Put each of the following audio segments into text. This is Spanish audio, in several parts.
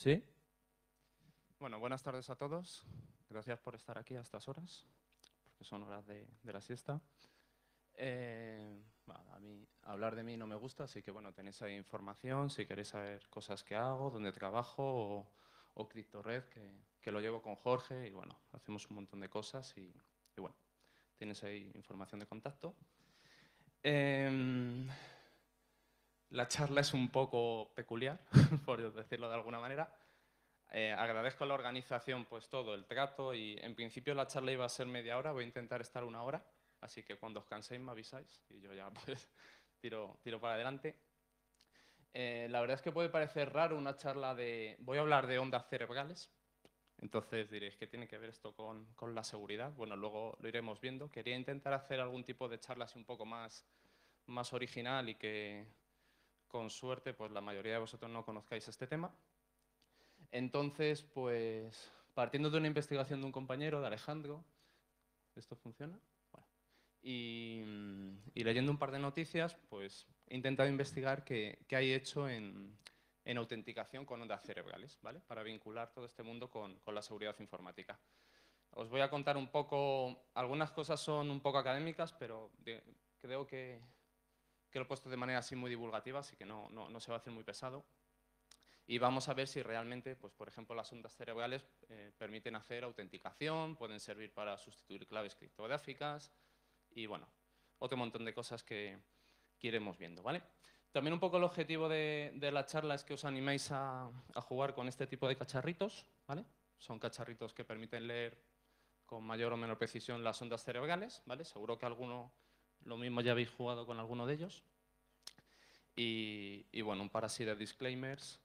¿Sí? Bueno, buenas tardes a todos. Gracias por estar aquí a estas horas, porque son horas de, la siesta. Eh, a mí hablar de mí no me gusta, así que bueno, tenéis ahí información, si queréis saber cosas que hago, dónde trabajo o, o CryptoRed, que, que, lo llevo con Jorge y bueno, hacemos un montón de cosas y, bueno, tienes ahí información de contacto. Em, la charla es un poco peculiar, por decirlo de alguna manera. Eh, agradezco a la organización pues todo, el trato y en principio la charla iba a ser media hora, voy a intentar estar una hora, así que cuando os canséis me avisáis y yo ya pues tiro, tiro para adelante. Eh, la verdad es que puede parecer raro una charla de... Voy a hablar de ondas cerebrales, entonces diréis, ¿qué tiene que ver esto con, con, la seguridad? Bueno, luego lo iremos viendo. Quería intentar hacer algún tipo de charla un poco más, más original y que, con suerte, pues la mayoría de vosotros no conozcáis este tema. Entonces, pues, partiendo de una investigación de un compañero, de Alejandro, ¿esto funciona? y, leyendo un par de noticias, pues he intentado investigar qué, hay hecho en, autenticación con ondas cerebrales, ¿vale? Para vincular todo este mundo con, la seguridad informática. Os voy a contar un poco, algunas cosas son un poco académicas, pero creo que, que, lo he puesto de manera así muy divulgativa, así que no, no se va a hacer muy pesado y vamos a ver si realmente, pues, por ejemplo, las ondas cerebrales eh, permiten hacer autenticación, pueden servir para sustituir claves criptográficas y, bueno, otro montón de cosas que, iremos viendo, ¿vale? También un poco el objetivo de, la charla es que os animéis a, jugar con este tipo de cacharritos, ¿vale? Son cacharritos que permiten leer con mayor o menor precisión las ondas cerebrales, ¿vale? Seguro que alguno, lo mismo ya habéis jugado con alguno de ellos. Y, bueno, un par así de disclaimers.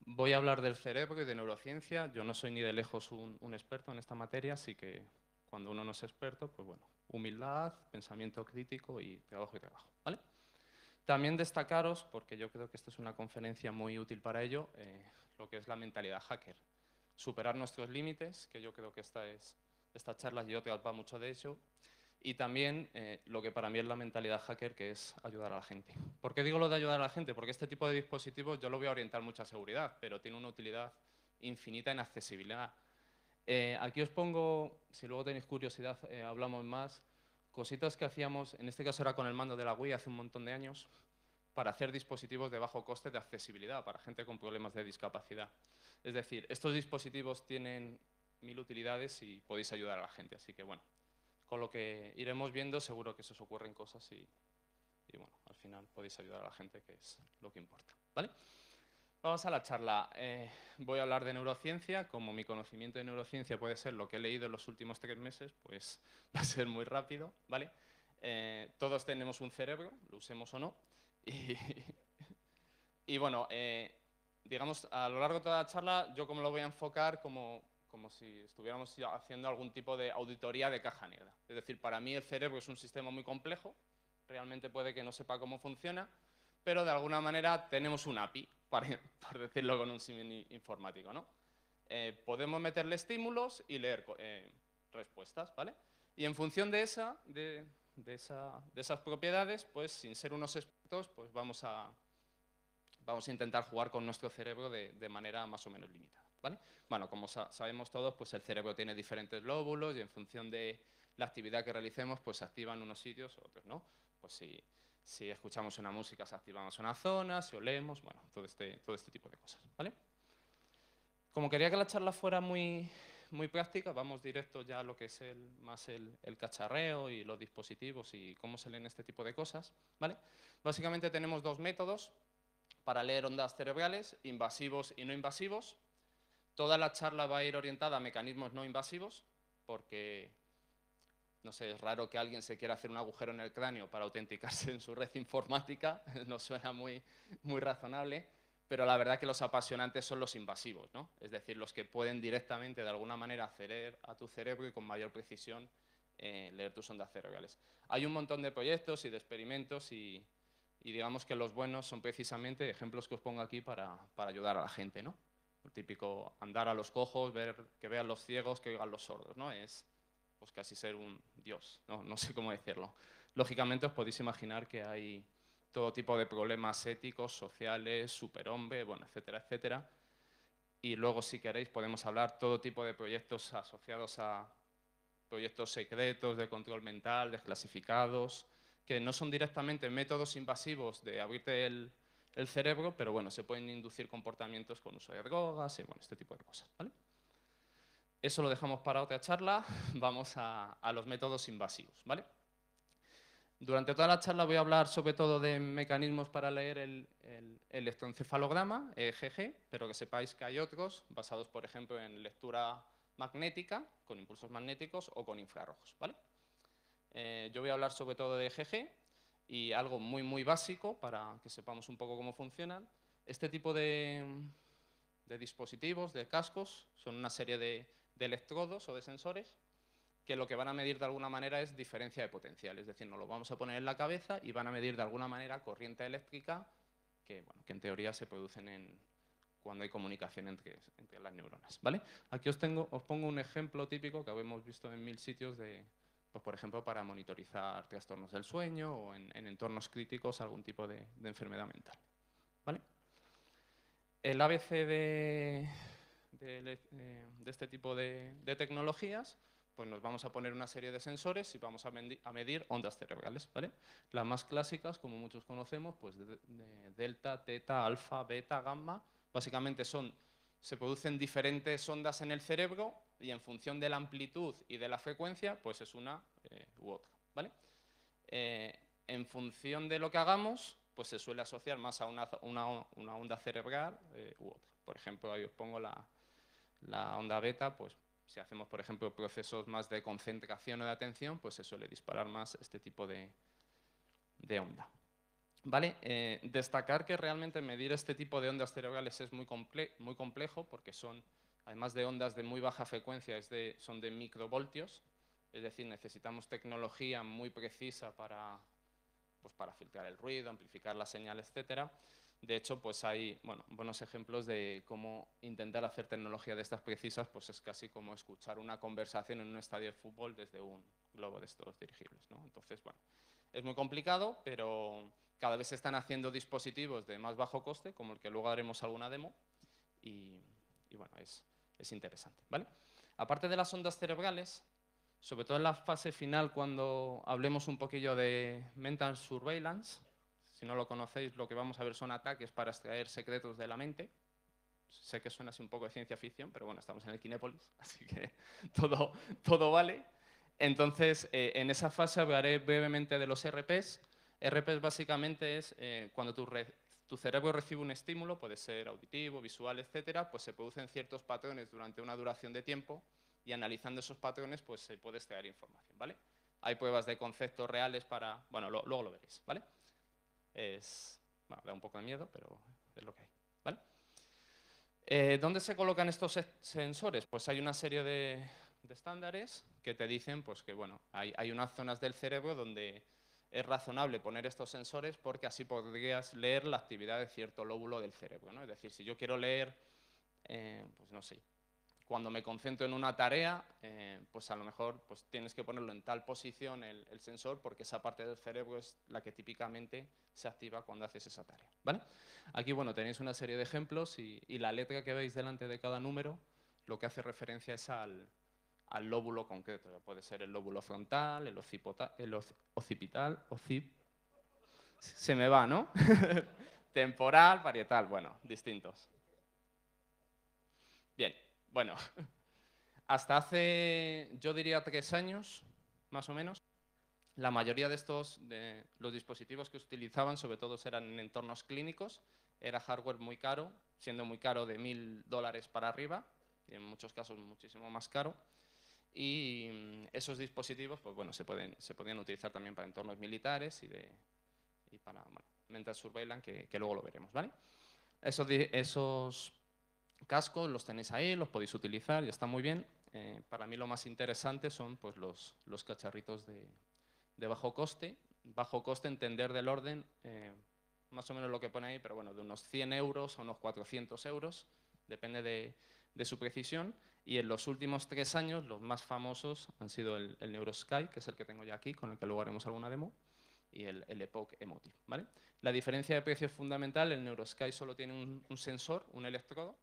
Voy a hablar del cerebro y de neurociencia. Yo no soy ni de lejos un, experto en esta materia, así que cuando uno no es experto, pues bueno, humildad, pensamiento crítico y trabajo y trabajo. También destacaros, porque yo creo que esta es una conferencia muy útil para ello, eh, lo que es la mentalidad hacker. Superar nuestros límites, que yo creo que esta, es, esta charla y otras va mucho de ello, y también eh, lo que para mí es la mentalidad hacker, que es ayudar a la gente. ¿Por qué digo lo de ayudar a la gente? Porque este tipo de dispositivos yo lo voy a orientar mucha seguridad, pero tiene una utilidad infinita en accesibilidad. Eh, aquí os pongo, si luego tenéis curiosidad, eh, hablamos más, cositas que hacíamos, en este caso era con el mando de la Wii hace un montón de años, para hacer dispositivos de bajo coste de accesibilidad para gente con problemas de discapacidad. Es decir, estos dispositivos tienen mil utilidades y podéis ayudar a la gente, así que bueno, con lo que iremos viendo seguro que se os ocurren cosas y, bueno, al final podéis ayudar a la gente, que es lo que importa. ¿vale? Vamos a la charla. Eh, voy a hablar de neurociencia. Como mi conocimiento de neurociencia puede ser lo que he leído en los últimos tres meses, pues va a ser muy rápido. ¿vale? Eh, todos tenemos un cerebro, lo usemos o no. Y, bueno, eh, digamos, a lo largo de toda la charla, yo como lo voy a enfocar como como si estuviéramos haciendo algún tipo de auditoría de caja negra. Es decir, para mí el cerebro es un sistema muy complejo, realmente puede que no sepa cómo funciona, pero de alguna manera tenemos un API, para, decirlo con un símil informático. ¿no? Eh, podemos meterle estímulos y leer eh, respuestas, ¿vale? Y en función de, esa, de, esas propiedades, pues sin ser unos expertos, pues vamos a, vamos a intentar jugar con nuestro cerebro de manera más o menos limitada. Bueno, como sabemos todos, pues el cerebro tiene diferentes lóbulos y en función de la actividad que realicemos, pues se activan unos sitios o otros, ¿no? Pues si, escuchamos una música se activamos una zona, si olemos, bueno, todo este, todo este tipo de cosas, ¿vale? Como quería que la charla fuera muy, muy práctica, vamos directo ya a lo que es el, más el, el, cacharreo y los dispositivos y cómo se leen este tipo de cosas, ¿vale? Básicamente tenemos dos métodos para leer ondas cerebrales, invasivos y no invasivos, Toda la charla va a ir orientada a mecanismos no invasivos, porque, no sé, es raro que alguien se quiera hacer un agujero en el cráneo para autenticarse en su red informática, no suena muy, muy razonable, pero la verdad que los apasionantes son los invasivos, ¿no? Es decir, los que pueden directamente, de alguna manera, acceder a tu cerebro y con mayor precisión eh, leer tus ondas cerebrales. Hay un montón de proyectos y de experimentos y, digamos que los buenos son precisamente ejemplos que os pongo aquí para, para ayudar a la gente, ¿no? El típico andar a los cojos, ver que vean los ciegos, que oigan los sordos, ¿no? Es pues casi ser un dios, no, no sé cómo decirlo. Lógicamente os podéis imaginar que hay todo tipo de problemas éticos, sociales, superhombre, bueno, etcétera, etcétera. y luego, si queréis, podemos hablar todo tipo de proyectos asociados a proyectos secretos de control mental, desclasificados, que no son directamente métodos invasivos de abrirte el, cerebro, pero bueno, se pueden inducir comportamientos con uso de drogas y bueno, este tipo de cosas. Eso lo dejamos para otra charla. Vamos a, a los métodos invasivos. ¿vale? Durante toda la charla voy a hablar sobre todo de mecanismos para leer el, electroencefalograma, EEG, pero que sepáis que hay otros basados, por ejemplo, en lectura magnética, con impulsos magnéticos o con infrarrojos. ¿vale? Eh, yo voy a hablar sobre todo de EEG y algo muy, muy básico para que sepamos un poco cómo funcionan. Este tipo de, dispositivos, de cascos, son una serie de electrodos o de sensores que lo que van a medir de alguna manera es diferencia de potencial, es decir, nos lo vamos a poner en la cabeza y van a medir de alguna manera corriente eléctrica que, en teoría se producen en, cuando hay comunicación entre, las neuronas. ¿vale? Aquí os, tengo, os pongo un ejemplo típico que habíamos visto en mil sitios, de, pues, por ejemplo, para monitorizar trastornos del sueño o en, entornos críticos algún tipo de, enfermedad mental. ¿vale? El ABC de, de, este tipo de tecnologías pues nos vamos a poner una serie de sensores y vamos a, medir ondas cerebrales. ¿vale? Las más clásicas, como muchos conocemos, pues de, delta, teta, alfa, beta, gamma, básicamente son, se producen diferentes ondas en el cerebro y en función de la amplitud y de la frecuencia, pues es una eh, u otra. ¿vale? Eh, en función de lo que hagamos, pues se suele asociar más a una, onda cerebral eh, u otra. Por ejemplo, ahí os pongo la, la onda beta, pues si hacemos, por ejemplo, procesos más de concentración o de atención, pues se suele disparar más este tipo de, onda. ¿Vale? Destacar que realmente medir este tipo de ondas cerebrales es muy, muy complejo porque son, además de ondas de muy baja frecuencia, son de microvoltios, es decir, necesitamos tecnología muy precisa para, pues para filtrar el ruido, amplificar la señal, etcétera. De hecho, pues hay bueno, buenos ejemplos de cómo intentar hacer tecnología de estas precisas, pues es casi como escuchar una conversación en un estadio de fútbol desde un globo de estos dirigibles. Entonces, bueno, es muy complicado, pero cada vez se están haciendo dispositivos de más bajo coste, como el que luego haremos alguna demo, y, bueno, es, es interesante. ¿vale? Aparte de las ondas cerebrales, sobre todo en la fase final, cuando hablemos un poquillo de mental surveillance, si no lo conocéis, lo que vamos a ver son ataques para extraer secretos de la mente. Sé que suena así un poco de ciencia ficción, pero bueno, estamos en el Kinépolis, así que todo, todo vale. Entonces, eh, en esa fase hablaré brevemente de los RPs. RPs básicamente es eh, cuando tu, tu cerebro recibe un estímulo, puede ser auditivo, visual, etcétera, pues se producen ciertos patrones durante una duración de tiempo y analizando esos patrones pues se puede extraer información, ¿vale? Hay pruebas de conceptos reales para... Bueno, luego lo veréis, ¿vale? es, da un poco de miedo, pero es lo que hay. ¿vale? Eh, ¿Dónde se colocan estos sensores? Pues hay una serie de, estándares que te dicen pues, que bueno, hay, unas zonas del cerebro donde es razonable poner estos sensores porque así podrías leer la actividad de cierto lóbulo del cerebro. ¿no? Es decir, si yo quiero leer, eh, pues no sé, cuando me concentro en una tarea, eh, pues a lo mejor pues tienes que ponerlo en tal posición el, sensor porque esa parte del cerebro es la que típicamente se activa cuando haces esa tarea. ¿vale? Aquí bueno, tenéis una serie de ejemplos y, la letra que veis delante de cada número lo que hace referencia es al, lóbulo concreto. Puede ser el lóbulo frontal, el, el occipital, ocip... Se me va, ¿no? Temporal, parietal, bueno, distintos. Bien, bueno, hasta hace, yo diría, tres años, más o menos, la mayoría de estos, de los dispositivos que utilizaban, sobre todo eran en entornos clínicos, era hardware muy caro, siendo muy caro de mil dólares para arriba, y en muchos casos muchísimo más caro. Y mm, esos dispositivos, pues bueno, se, pueden, se podían utilizar también para entornos militares y, de, y para bueno, mental surveillance, que, que, luego lo veremos, ¿vale? Esos, esos cascos, los tenéis ahí, los podéis utilizar y está muy bien. Eh, para mí lo más interesante son pues, los, los cacharritos de, de, bajo coste. Bajo coste, entender del orden, eh, más o menos lo que pone ahí, pero bueno, de unos 100 euros a unos 400 euros, depende de, de su precisión. Y en los últimos tres años, los más famosos han sido el, NeuroSky, que es el que tengo ya aquí, con el que luego haremos alguna demo, y el, Epoch Emotive. ¿vale? La diferencia de precio es fundamental, el NeuroSky solo tiene un, un sensor, un electrodo,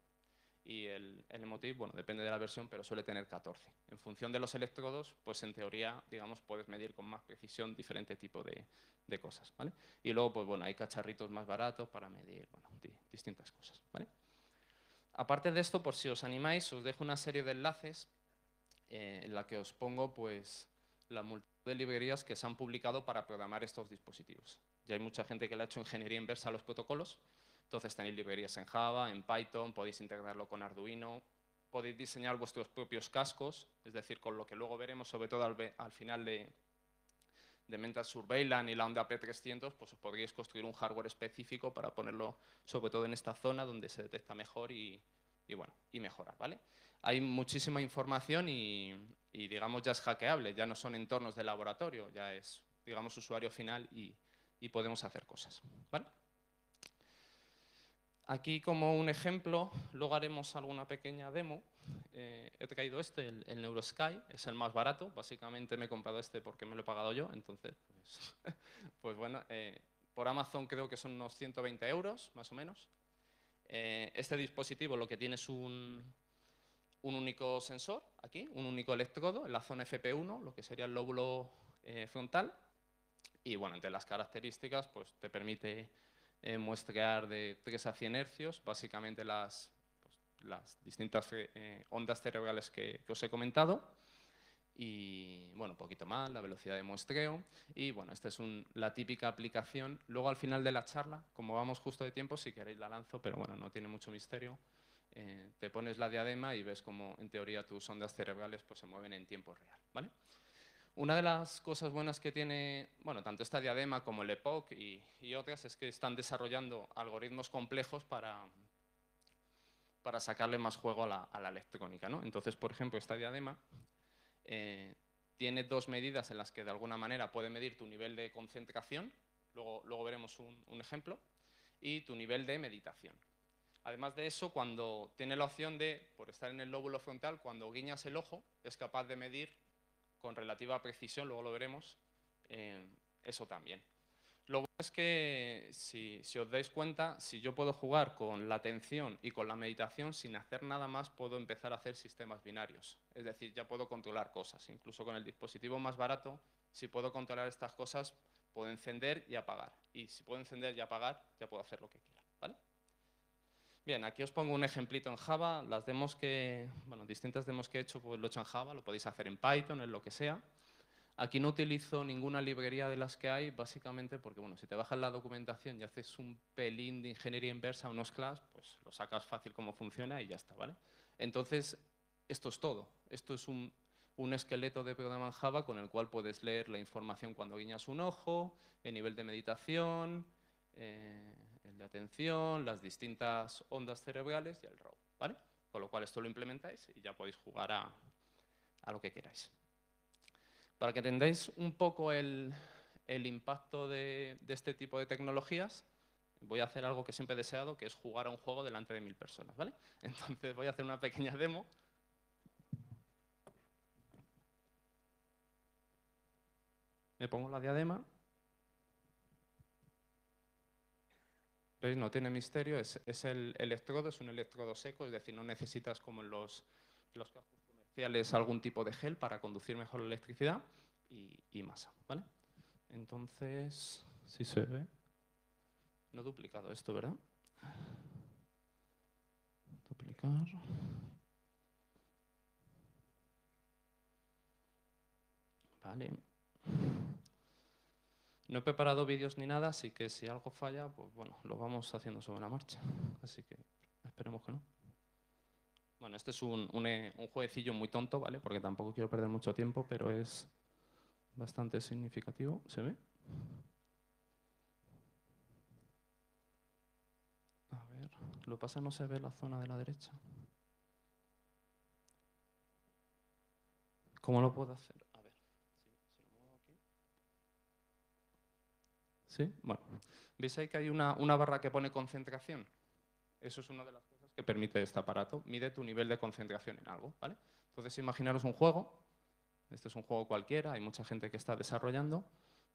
y el, el emotive, bueno, depende de la versión, pero suele tener 14. En función de los electrodos, pues en teoría, digamos, puedes medir con más precisión diferente tipo de, de cosas, ¿vale? Y luego, pues bueno, hay cacharritos más baratos para medir, bueno, distintas cosas, ¿vale? Aparte de esto, por si os animáis, os dejo una serie de enlaces eh, en la que os pongo, pues, la multitud de librerías que se han publicado para programar estos dispositivos. Ya hay mucha gente que le ha hecho ingeniería inversa a los protocolos, entonces tenéis librerías en Java, en Python, podéis integrarlo con Arduino, podéis diseñar vuestros propios cascos, es decir, con lo que luego veremos, sobre todo al, final de, de Mental Surveillance y la onda P300, pues podríais construir un hardware específico para ponerlo sobre todo en esta zona donde se detecta mejor y, bueno, y mejorar, ¿vale? Hay muchísima información y, y, digamos, ya es hackeable, ya no son entornos de laboratorio, ya es, digamos, usuario final y, y podemos hacer cosas, ¿vale? Aquí como un ejemplo, luego haremos alguna pequeña demo. Eh, he traído este, el, NeuroSky, es el más barato. Básicamente me he comprado este porque me lo he pagado yo, entonces, pues, bueno, eh, por Amazon creo que son unos 120 euros, más o menos. Eh, este dispositivo lo que tiene es un, único sensor, aquí, un único electrodo en la zona FP1, lo que sería el lóbulo frontal. Y bueno, entre las características, pues te permite eh, muestrear de 3 a 100 hercios, básicamente las, pues, las distintas eh, ondas cerebrales que, os he comentado. Y bueno, un poquito más, la velocidad de muestreo. Y bueno, esta es la típica aplicación. Luego al final de la charla, como vamos justo de tiempo, si queréis la lanzo, pero bueno, no tiene mucho misterio. Eh, te pones la diadema y ves cómo en teoría tus ondas cerebrales pues, se mueven en tiempo real. ¿vale? Una de las cosas buenas que tiene, bueno, tanto esta diadema como el EPOC y, otras es que están desarrollando algoritmos complejos para, para sacarle más juego a la, electrónica. ¿no? Entonces, por ejemplo, esta diadema eh, tiene dos medidas en las que de alguna manera puede medir tu nivel de concentración, luego, luego veremos un, un ejemplo, y tu nivel de meditación. Además de eso, cuando tiene la opción de, por estar en el lóbulo frontal, cuando guiñas el ojo, es capaz de medir con relativa precisión, luego lo veremos, eh, eso también. Lo bueno es que, si, os dais cuenta, si yo puedo jugar con la atención y con la meditación, sin hacer nada más, puedo empezar a hacer sistemas binarios. Es decir, ya puedo controlar cosas. Incluso con el dispositivo más barato, si puedo controlar estas cosas, puedo encender y apagar. Y si puedo encender y apagar, ya puedo hacer lo que quiera. Bien, aquí os pongo un ejemplito en Java. Las demos que, bueno, distintas demos que he hecho, pues lo he hecho en Java, lo podéis hacer en Python, en lo que sea. Aquí no utilizo ninguna librería de las que hay, básicamente porque, bueno, si te bajas la documentación y haces un pelín de ingeniería inversa, unos class, pues lo sacas fácil cómo funciona y ya está, ¿vale? Entonces, esto es todo. Esto es un, esqueleto de programa en Java con el cual puedes leer la información cuando guiñas un ojo, el nivel de meditación, eh, de atención, las distintas ondas cerebrales y el RAW, ¿vale? Con lo cual esto lo implementáis y ya podéis jugar a, lo que queráis. Para que entendáis un poco el, impacto de, este tipo de tecnologías, voy a hacer algo que siempre he deseado, que es jugar a un juego delante de mil personas, ¿vale? Entonces voy a hacer una pequeña demo. Me pongo la diadema No tiene misterio, es, el electrodo, es un electrodo seco, es decir, no necesitas como en los, los comerciales algún tipo de gel para conducir mejor la electricidad y, masa, ¿vale? Entonces, si se ve, no he duplicado esto, ¿verdad? Duplicar. Vale. No he preparado vídeos ni nada, así que si algo falla, pues bueno, lo vamos haciendo sobre la marcha. Así que esperemos que no. Bueno, este es un, un, jueguecillo muy tonto, ¿vale? Porque tampoco quiero perder mucho tiempo, pero es bastante significativo. ¿Se ve? A ver, lo pasa no se ve la zona de la derecha. ¿Cómo lo puedo hacer? ¿Sí? Bueno, ¿veis ahí que hay una, barra que pone concentración? Eso es una de las cosas que permite este aparato. Mide tu nivel de concentración en algo, ¿vale? Entonces, imaginaros un juego. Este es un juego cualquiera, hay mucha gente que está desarrollando.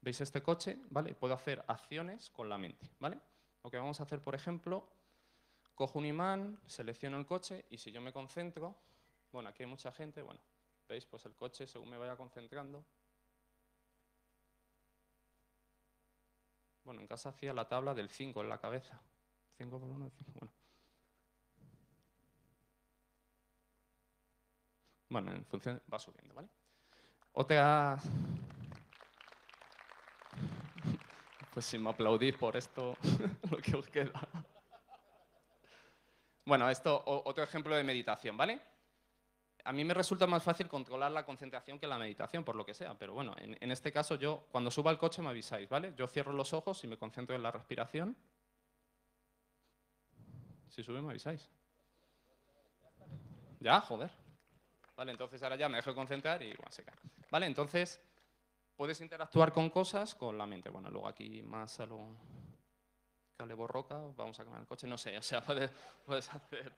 ¿Veis este coche? ¿Vale? Puedo hacer acciones con la mente, ¿vale? Lo que vamos a hacer, por ejemplo, cojo un imán, selecciono el coche y si yo me concentro, bueno, aquí hay mucha gente, bueno, veis, pues el coche según me vaya concentrando. Bueno, en casa hacía la tabla del 5 en la cabeza. 5 por 1, 5, bueno. Bueno, en función va subiendo, ¿vale? Otra... Pues si me aplaudís por esto, lo que os queda. Bueno, esto, otro ejemplo de meditación, ¿vale? A mí me resulta más fácil controlar la concentración que la meditación, por lo que sea, pero bueno, en, este caso yo, cuando suba al coche me avisáis, ¿vale? Yo cierro los ojos y me concentro en la respiración. Si sube me avisáis. Ya, joder. Vale, entonces ahora ya me dejo concentrar y bueno, se cae. Vale, entonces puedes interactuar con cosas con la mente. Bueno, luego aquí más a lo cale borroca, vamos a cambiar el coche, no sé, o sea, puedes, puedes hacer,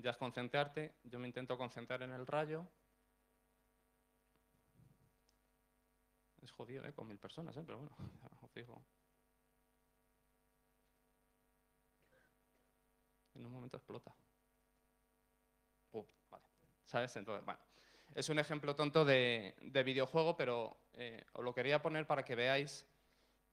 ya es concentrarte, yo me intento concentrar en el rayo. Es jodido, ¿eh? Con mil personas, ¿eh? Pero bueno, os fijo. En un momento explota. Uh. ¿Sabes? Entonces, bueno. Es un ejemplo tonto de, videojuego, pero eh, os lo quería poner para que veáis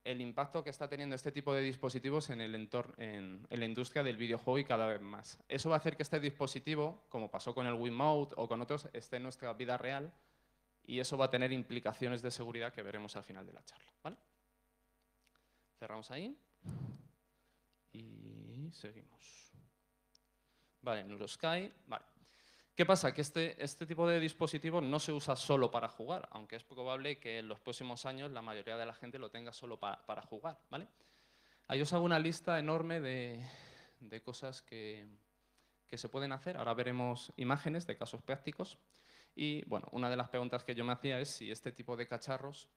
el impacto que está teniendo este tipo de dispositivos en, el entorno, en, la industria del videojuego y cada vez más. Eso va a hacer que este dispositivo, como pasó con el Wiimote o con otros, esté en nuestra vida real y eso va a tener implicaciones de seguridad que veremos al final de la charla. Cerramos ahí y seguimos. Vale, Neurosky. Vale. ¿Qué pasa? Que este, este tipo de dispositivo no se usa solo para jugar, aunque es probable que en los próximos años la mayoría de la gente lo tenga solo para, jugar. ¿vale? Ahí os hago una lista enorme de, cosas que, se pueden hacer. Ahora veremos imágenes de casos prácticos. Y bueno, una de las preguntas que yo me hacía es si este tipo de cacharros,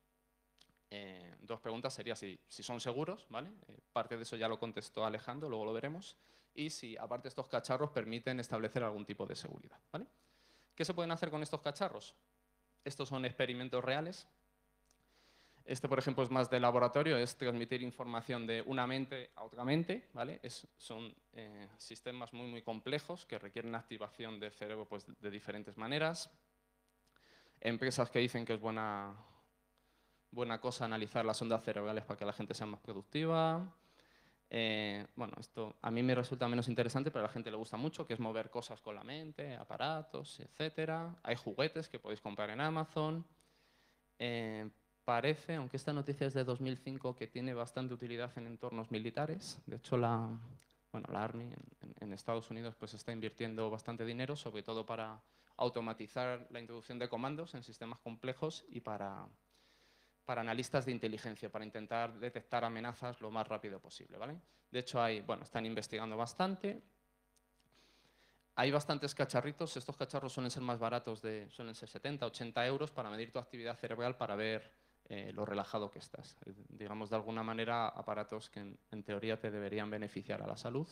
eh, dos preguntas sería si, si son seguros, ¿vale? Eh, parte de eso ya lo contestó Alejandro, luego lo veremos y si aparte estos cacharros permiten establecer algún tipo de seguridad. ¿vale? ¿Qué se pueden hacer con estos cacharros? Estos son experimentos reales. Este, por ejemplo, es más de laboratorio, es transmitir información de una mente a otra mente. ¿vale? son eh, sistemas muy, muy complejos que requieren activación del cerebro pues, de diferentes maneras. Empresas que dicen que es buena, buena cosa analizar las ondas cerebrales para que la gente sea más productiva. Eh, bueno, esto a mí me resulta menos interesante, pero a la gente le gusta mucho, que es mover cosas con la mente, aparatos, etc. Hay juguetes que podéis comprar en Amazon. Eh, parece, aunque esta noticia es de 2005, que tiene bastante utilidad en entornos militares. De hecho, la, bueno, la Army en, en Estados Unidos pues, está invirtiendo bastante dinero, sobre todo para automatizar la introducción de comandos en sistemas complejos y para para analistas de inteligencia, para intentar detectar amenazas lo más rápido posible. ¿vale? De hecho, hay, bueno, están investigando bastante. Hay bastantes cacharritos, estos cacharros suelen ser más baratos, de, suelen ser 70, 80 euros para medir tu actividad cerebral para ver eh, lo relajado que estás. Digamos, de alguna manera, aparatos que en, teoría te deberían beneficiar a la salud.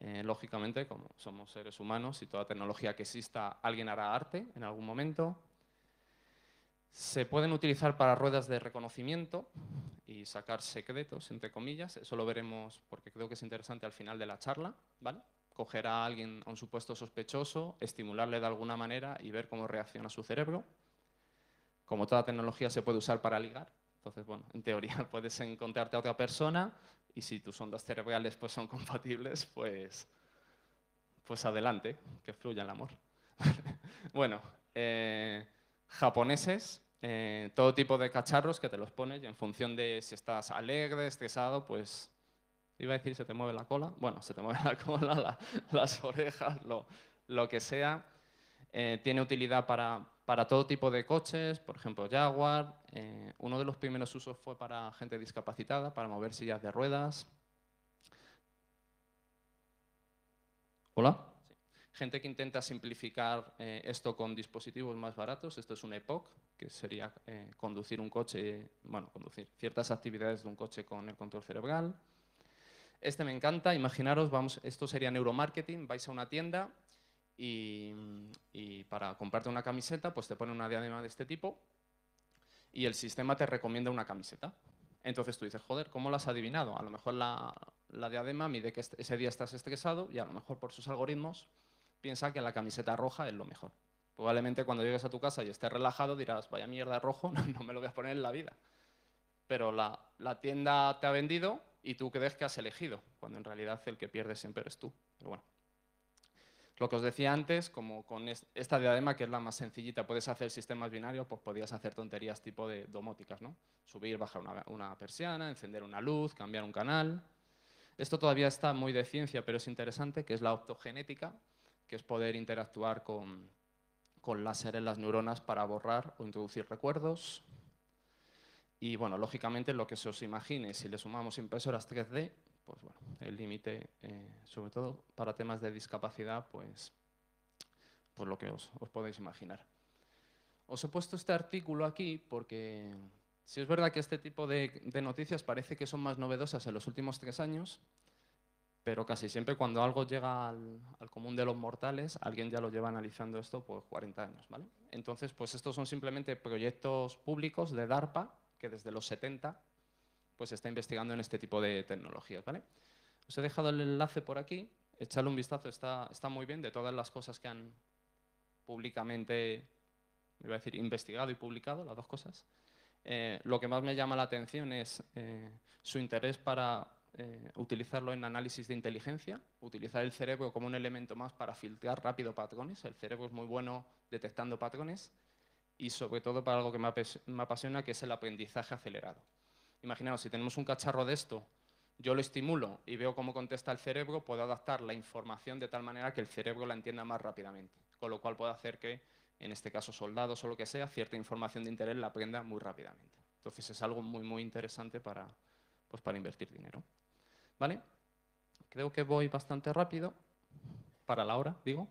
Eh, lógicamente, como somos seres humanos y toda tecnología que exista, alguien hará arte en algún momento. Se pueden utilizar para ruedas de reconocimiento y sacar secretos, entre comillas. Eso lo veremos porque creo que es interesante al final de la charla. ¿vale? Coger a alguien, a un supuesto sospechoso, estimularle de alguna manera y ver cómo reacciona su cerebro. Como toda tecnología se puede usar para ligar. Entonces, bueno, en teoría puedes encontrarte a otra persona y si tus ondas cerebrales pues, son compatibles, pues, pues adelante, que fluya el amor. bueno, eh, japoneses, eh, todo tipo de cacharros que te los pones y en función de si estás alegre, estresado, pues iba a decir se te mueve la cola, bueno, se te mueve la cola, las orejas, lo, que sea. Eh, tiene utilidad para, para, todo tipo de coches, por ejemplo Jaguar. Eh, uno de los primeros usos fue para gente discapacitada, para mover sillas de ruedas. Hola gente que intenta simplificar eh, esto con dispositivos más baratos. Esto es un EPOC, que sería eh, conducir un coche, bueno, conducir ciertas actividades de un coche con el control cerebral. Este me encanta, imaginaros, vamos, esto sería neuromarketing, vais a una tienda y, para comprarte una camiseta, pues te pone una diadema de este tipo y el sistema te recomienda una camiseta. Entonces tú dices, joder, ¿cómo lo has adivinado? A lo mejor la, la diadema mide que ese día estás estresado y a lo mejor por sus algoritmos piensa que la camiseta roja es lo mejor. Probablemente cuando llegues a tu casa y estés relajado dirás, vaya mierda rojo, no, me lo voy a poner en la vida. Pero la, tienda te ha vendido y tú crees que has elegido, cuando en realidad el que pierde siempre eres tú. Bueno. Lo que os decía antes, como con esta diadema, que es la más sencillita, puedes hacer sistemas binarios, pues podías hacer tonterías tipo de domóticas, ¿no? Subir, bajar una, una persiana, encender una luz, cambiar un canal. Esto todavía está muy de ciencia, pero es interesante, que es la optogenética, que es poder interactuar con, con láser en las neuronas para borrar o introducir recuerdos. Y bueno, lógicamente lo que se os imagine, si le sumamos impresoras 3D, pues bueno, el límite, eh, sobre todo para temas de discapacidad, pues, pues lo que os, podéis imaginar. Os he puesto este artículo aquí porque si es verdad que este tipo de, noticias parece que son más novedosas en los últimos tres años, pero casi siempre cuando algo llega al, común de los mortales, alguien ya lo lleva analizando esto por 40 años. ¿vale? Entonces, pues estos son simplemente proyectos públicos de DARPA, que desde los 70 pues está investigando en este tipo de tecnologías. ¿vale? Os he dejado el enlace por aquí, echadle un vistazo, está, está muy bien, de todas las cosas que han públicamente, me voy a decir, investigado y publicado, las dos cosas. Eh, lo que más me llama la atención es eh, su interés para eh, utilizarlo en análisis de inteligencia, utilizar el cerebro como un elemento más para filtrar rápido patrones. El cerebro es muy bueno detectando patrones y sobre todo para algo que me apasiona, que es el aprendizaje acelerado. Imaginaos, si tenemos un cacharro de esto, yo lo estimulo y veo cómo contesta el cerebro, puedo adaptar la información de tal manera que el cerebro la entienda más rápidamente, con lo cual puedo hacer que, en este caso soldados o lo que sea, cierta información de interés la aprenda muy rápidamente. Entonces es algo muy, muy interesante para, pues, para invertir dinero. ¿Vale? Creo que voy bastante rápido, para la hora, digo.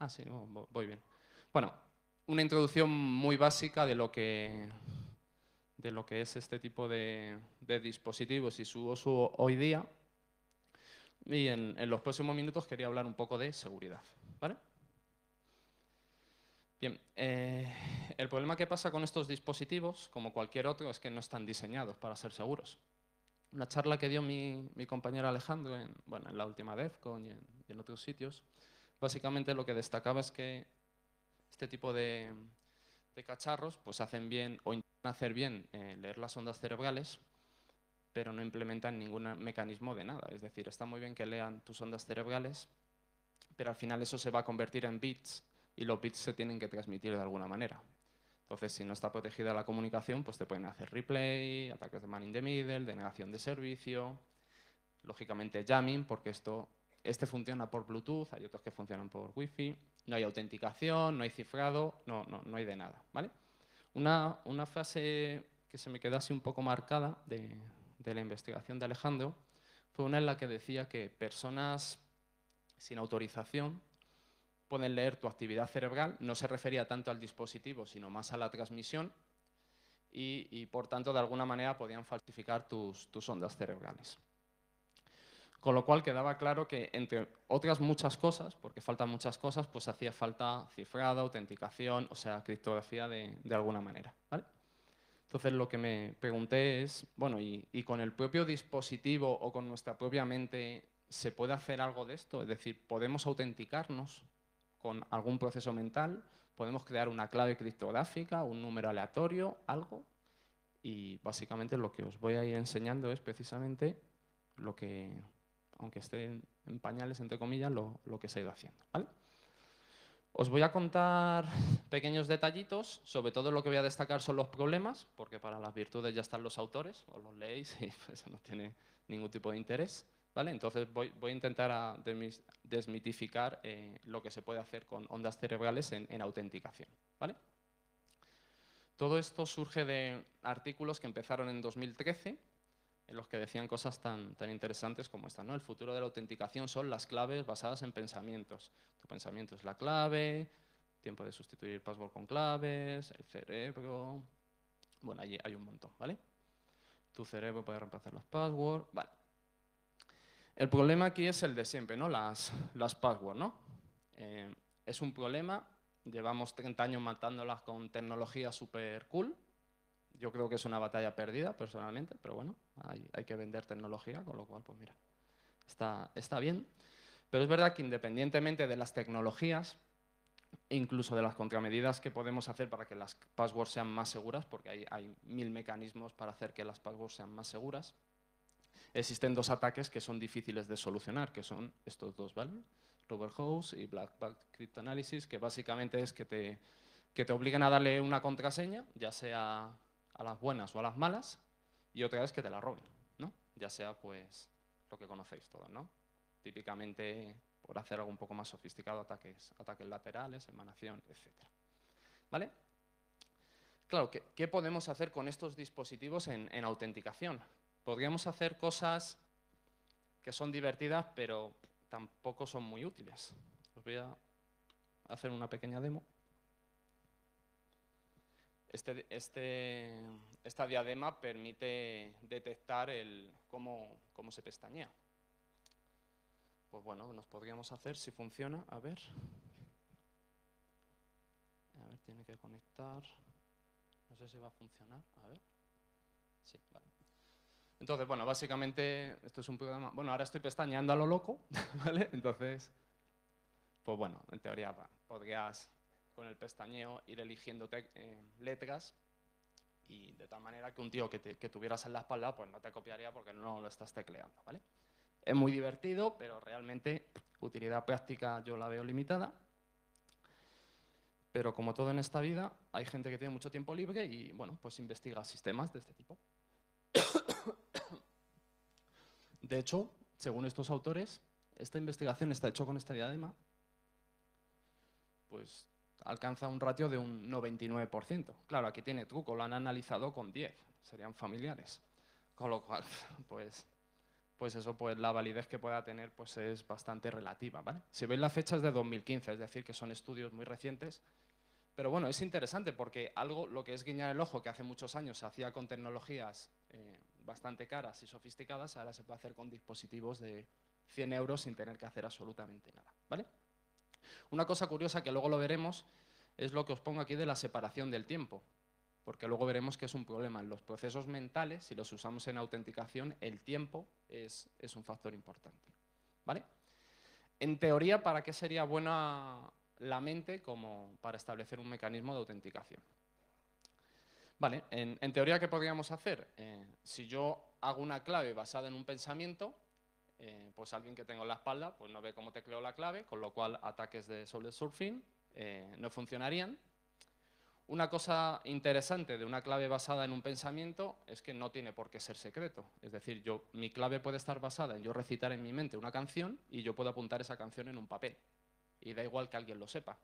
Ah, sí, voy bien. Bueno, una introducción muy básica de lo que de lo que es este tipo de, dispositivos y su uso hoy día. Y en, los próximos minutos quería hablar un poco de seguridad. ¿vale? Bien, eh, el problema que pasa con estos dispositivos, como cualquier otro, es que no están diseñados para ser seguros. Una charla que dio mi, compañero Alejandro en, bueno, en la última DEFCON y en, y en otros sitios, básicamente lo que destacaba es que este tipo de, cacharros pues hacen bien o intentan hacer bien eh, leer las ondas cerebrales, pero no implementan ningún mecanismo de nada. Es decir, está muy bien que lean tus ondas cerebrales, pero al final eso se va a convertir en bits y los bits se tienen que transmitir de alguna manera. Entonces, si no está protegida la comunicación, pues te pueden hacer replay, ataques de man in the middle, denegación de servicio, lógicamente jamming, porque esto, este funciona por Bluetooth, hay otros que funcionan por Wi-Fi, no hay autenticación, no hay cifrado, no, no, no hay de nada. ¿vale? Una, una, frase que se me quedó así un poco marcada de, de la investigación de Alejandro fue una en la que decía que personas sin autorización pueden leer tu actividad cerebral, no se refería tanto al dispositivo, sino más a la transmisión, y, por tanto, de alguna manera, podían falsificar tus, tus ondas cerebrales. Con lo cual quedaba claro que, entre otras muchas cosas, porque faltan muchas cosas, pues hacía falta cifrado, autenticación, o sea, criptografía de, alguna manera. Entonces lo que me pregunté es, bueno, ¿y, con el propio dispositivo o con nuestra propia mente se puede hacer algo de esto? Es decir, ¿podemos autenticarnos con algún proceso mental? ¿Podemos crear una clave criptográfica, un número aleatorio, algo? Y básicamente lo que os voy a ir enseñando es precisamente lo que, aunque esté en pañales, entre comillas, lo, que se ha ido haciendo. Os voy a contar pequeños detallitos, sobre todo lo que voy a destacar son los problemas, porque para las virtudes ya están los autores, os los leéis y eso no tiene ningún tipo de interés. ¿Vale? Entonces voy, a intentar desmitificar eh, lo que se puede hacer con ondas cerebrales en, en autenticación. ¿vale? Todo esto surge de artículos que empezaron en 2013 en los que decían cosas tan, tan interesantes como esta. ¿no? El futuro de la autenticación son las claves basadas en pensamientos. Tu pensamiento es la clave, tiempo de sustituir password con claves, el cerebro... Bueno, allí hay un montón, ¿vale? Tu cerebro puede reemplazar los passwords, vale. El problema aquí es el de siempre, ¿no? Las, las passwords, ¿no? Eh, es un problema, llevamos 30 años matándolas con tecnología súper cool, Yo creo que es una batalla perdida, personalmente, pero bueno, hay, hay que vender tecnología, con lo cual, pues mira, está, está bien. Pero es verdad que independientemente de las tecnologías, incluso de las contramedidas que podemos hacer para que las passwords sean más seguras, porque hay, hay, mil mecanismos para hacer que las passwords sean más seguras, existen dos ataques que son difíciles de solucionar, que son estos dos, ¿vale? Robert House y Black Bag Cryptanalysis, que básicamente es que te, que te obliguen a darle una contraseña, ya sea a las buenas o a las malas, y otra vez que te la roben, ¿no? Ya sea, pues, lo que conocéis todos, ¿no? Típicamente, por hacer algo un poco más sofisticado, ataques, ataques laterales, emanación, etc. ¿Vale? Claro, ¿qué, ¿qué, podemos hacer con estos dispositivos en, en autenticación? Podríamos hacer cosas que son divertidas, pero tampoco son muy útiles. Os voy a hacer una pequeña demo. Este, este, esta diadema permite detectar el, cómo, cómo, se pestañea. Pues bueno, nos podríamos hacer si funciona. A ver. A ver, tiene que conectar. No sé si va a funcionar. A ver. Sí, vale. Entonces, bueno, básicamente esto es un programa... Bueno, ahora estoy pestañeando a lo loco, ¿vale? Entonces, pues bueno, en teoría podrías con el pestañeo ir eligiendo eh, letras y de tal manera que un tío que, te, que, tuvieras en la espalda pues no te copiaría porque no lo estás tecleando, ¿vale? Es muy divertido, pero realmente utilidad práctica yo la veo limitada. Pero como todo en esta vida, hay gente que tiene mucho tiempo libre y, bueno, pues investiga sistemas de este tipo. De hecho, según estos autores, esta investigación está hecha con esta diadema, pues alcanza un ratio de un 99%. Claro, aquí tiene truco, lo han analizado con 10, serían familiares. Con lo cual, pues, pues eso, pues la validez que pueda tener pues es bastante relativa. ¿vale? Si veis la fecha es de 2015, es decir, que son estudios muy recientes. Pero bueno, es interesante porque algo, lo que es guiñar el ojo, que hace muchos años se hacía con tecnologías eh, bastante caras y sofisticadas, ahora se puede hacer con dispositivos de 100 euros sin tener que hacer absolutamente nada. ¿vale? Una cosa curiosa que luego lo veremos es lo que os pongo aquí de la separación del tiempo, porque luego veremos que es un problema. En los procesos mentales, si los usamos en autenticación, el tiempo es, es un factor importante. ¿vale? En teoría, ¿para qué sería buena la mente como para establecer un mecanismo de autenticación? Vale, en, teoría, ¿qué podríamos hacer? Eh, si yo hago una clave basada en un pensamiento, eh, pues alguien que tengo en la espalda pues no ve cómo tecleo la clave, con lo cual ataques de solid surfing eh, no funcionarían. Una cosa interesante de una clave basada en un pensamiento es que no tiene por qué ser secreto. Es decir, yo, mi clave puede estar basada en yo recitar en mi mente una canción y yo puedo apuntar esa canción en un papel. Y da igual que alguien lo sepa,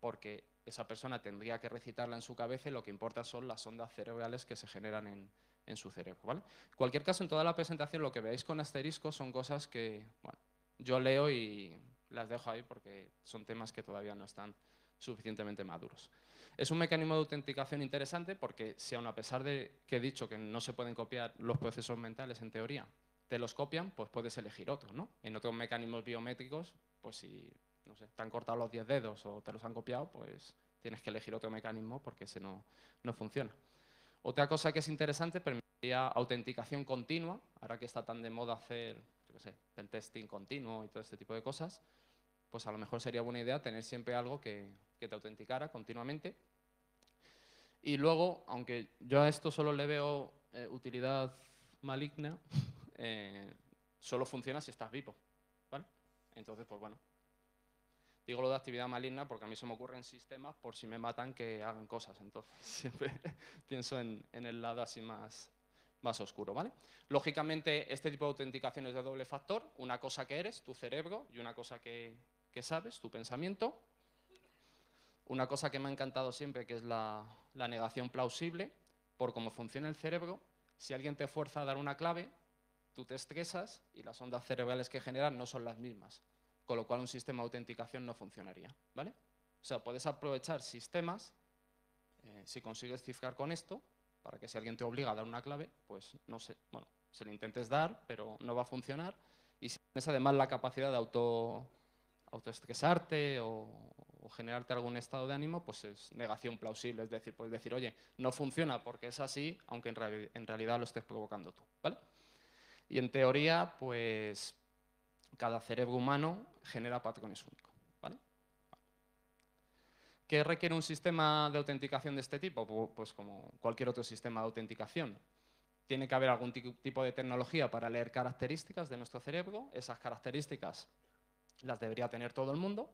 porque esa persona tendría que recitarla en su cabeza y lo que importa son las ondas cerebrales que se generan en, en su cerebro. ¿vale? En cualquier caso, en toda la presentación lo que veáis con asterisco son cosas que bueno, yo leo y las dejo ahí porque son temas que todavía no están suficientemente maduros. Es un mecanismo de autenticación interesante porque si aun a pesar de que he dicho que no se pueden copiar los procesos mentales en teoría, te los copian, pues puedes elegir otro. ¿no? En otros mecanismos biométricos, pues si no sé, te han cortado los 10 dedos o te los han copiado, pues tienes que elegir otro mecanismo porque ese no, no funciona. Otra cosa que es interesante permitiría autenticación continua, ahora que está tan de moda hacer yo sé, el testing continuo y todo este tipo de cosas, pues a lo mejor sería buena idea tener siempre algo que, que te autenticara continuamente. Y luego, aunque yo a esto solo le veo eh, utilidad maligna, eh, solo funciona si estás vivo. ¿vale? Entonces, pues bueno, Digo lo de actividad maligna porque a mí se me ocurren sistemas por si me matan que hagan cosas. Entonces, siempre pienso en, en, el lado así más, más oscuro, ¿vale? Lógicamente, este tipo de autenticación es de doble factor. Una cosa que eres, tu cerebro, y una cosa que, que sabes, tu pensamiento. Una cosa que me ha encantado siempre, que es la, la negación plausible. Por cómo funciona el cerebro, si alguien te fuerza a dar una clave, tú te estresas y las ondas cerebrales que generan no son las mismas con lo cual un sistema de autenticación no funcionaría. ¿vale? O sea, puedes aprovechar sistemas, eh, si consigues cifrar con esto, para que si alguien te obliga a dar una clave, pues no sé, bueno, se le intentes dar, pero no va a funcionar. Y si tienes además la capacidad de auto, autoestresarte o, generarte algún estado de ánimo, pues es negación plausible. Es decir, puedes decir, oye, no funciona porque es así, aunque en, en realidad lo estés provocando tú. ¿vale? Y en teoría, pues cada cerebro humano genera patrones únicos. ¿vale? ¿Qué requiere un sistema de autenticación de este tipo? Pues como cualquier otro sistema de autenticación. Tiene que haber algún tipo de tecnología para leer características de nuestro cerebro. Esas características las debería tener todo el mundo.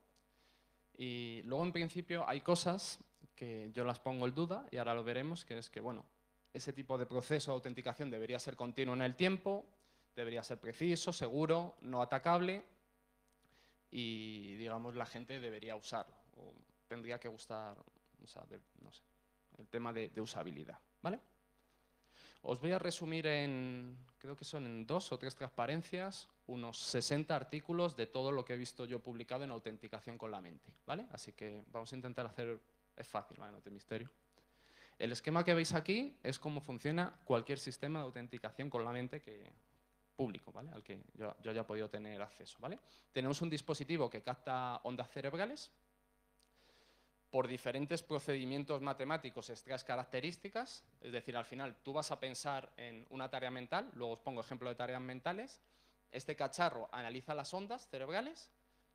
Y luego, en principio, hay cosas que yo las pongo en duda, y ahora lo veremos, que es que, bueno, ese tipo de proceso de autenticación debería ser continuo en el tiempo, debería ser preciso, seguro, no atacable, y, digamos, la gente debería usarlo. O tendría que gustar, el tema de, usabilidad, ¿vale? Os voy a resumir en, creo que son en dos o tres transparencias, unos 60 artículos de todo lo que he visto yo publicado en autenticación con la mente, ¿vale? Así que vamos a intentar hacer, es fácil. No te misterio. El esquema que veis aquí es cómo funciona cualquier sistema de autenticación con la mente que, Al que yo, yo haya podido tener acceso. Tenemos un dispositivo que capta ondas cerebrales, por diferentes procedimientos matemáticos extraes características, es decir, al final tú vas a pensar en una tarea mental, luego os pongo ejemplo de tareas mentales, este cacharro analiza las ondas cerebrales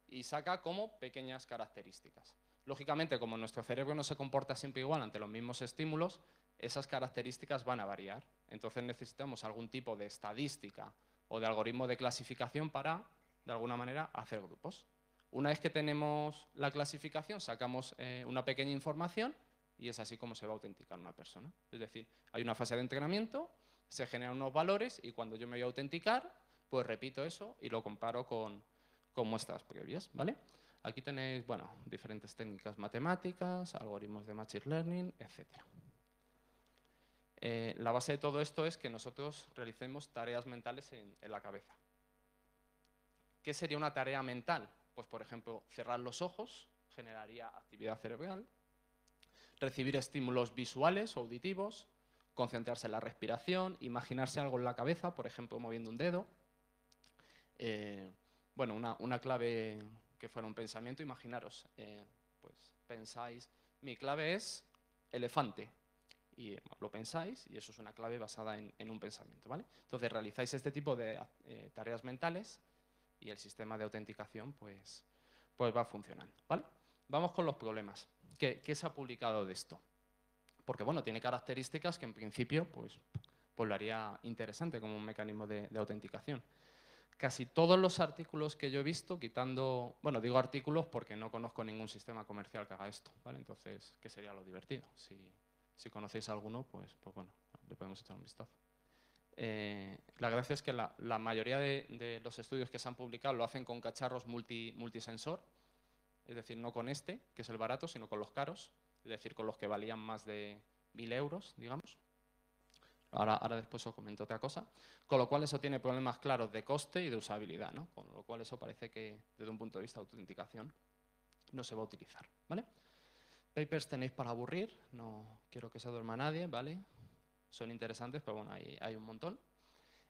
y saca como pequeñas características. Lógicamente, como nuestro cerebro no se comporta siempre igual ante los mismos estímulos, esas características van a variar. Entonces necesitamos algún tipo de estadística o de algoritmo de clasificación para, de alguna manera, hacer grupos. Una vez que tenemos la clasificación, sacamos eh, una pequeña información y es así como se va a autenticar una persona. Es decir, hay una fase de entrenamiento, se generan unos valores y cuando yo me voy a autenticar, pues repito eso y lo comparo con, muestras previas. ¿vale? Aquí tenéis bueno, diferentes técnicas matemáticas, algoritmos de Machine Learning, etc. Eh, la base de todo esto es que nosotros realicemos tareas mentales en la cabeza. ¿Qué sería una tarea mental? Pues, por ejemplo, cerrar los ojos generaría actividad cerebral, recibir estímulos visuales o auditivos, concentrarse en la respiración, imaginarse algo en la cabeza, por ejemplo, moviendo un dedo. Eh, bueno, una, clave que fuera un pensamiento, imaginaros, eh, pues pensáis, mi clave es elefante, y lo pensáis, y eso es una clave basada en, un pensamiento, ¿vale? Entonces realizáis este tipo de eh, tareas mentales y el sistema de autenticación pues, pues va funcionando. ¿vale? Vamos con los problemas. ¿Qué, se ha publicado de esto? Porque bueno, tiene características que en principio pues, pues lo haría interesante como un mecanismo de, autenticación. Casi todos los artículos que yo he visto, quitando, bueno, digo artículos porque no conozco ningún sistema comercial que haga esto, ¿vale? Entonces, ¿qué sería lo divertido? Si, si conocéis alguno, pues, pues bueno, le podemos echar un vistazo. Eh, la gracia es que la, mayoría de, los estudios que se han publicado lo hacen con cacharros multi, multisensor, es decir, no con este, que es el barato, sino con los caros, es decir, con los que valían más de 1.000 euros, digamos. Ahora, ahora después os comento otra cosa. Con lo cual eso tiene problemas claros de coste y de usabilidad, ¿no? Con lo cual eso parece que desde un punto de vista de autenticación no se va a utilizar, ¿vale? Papers tenéis para aburrir, no quiero que se duerma nadie, ¿vale? son interesantes, pero bueno, hay, hay un montón.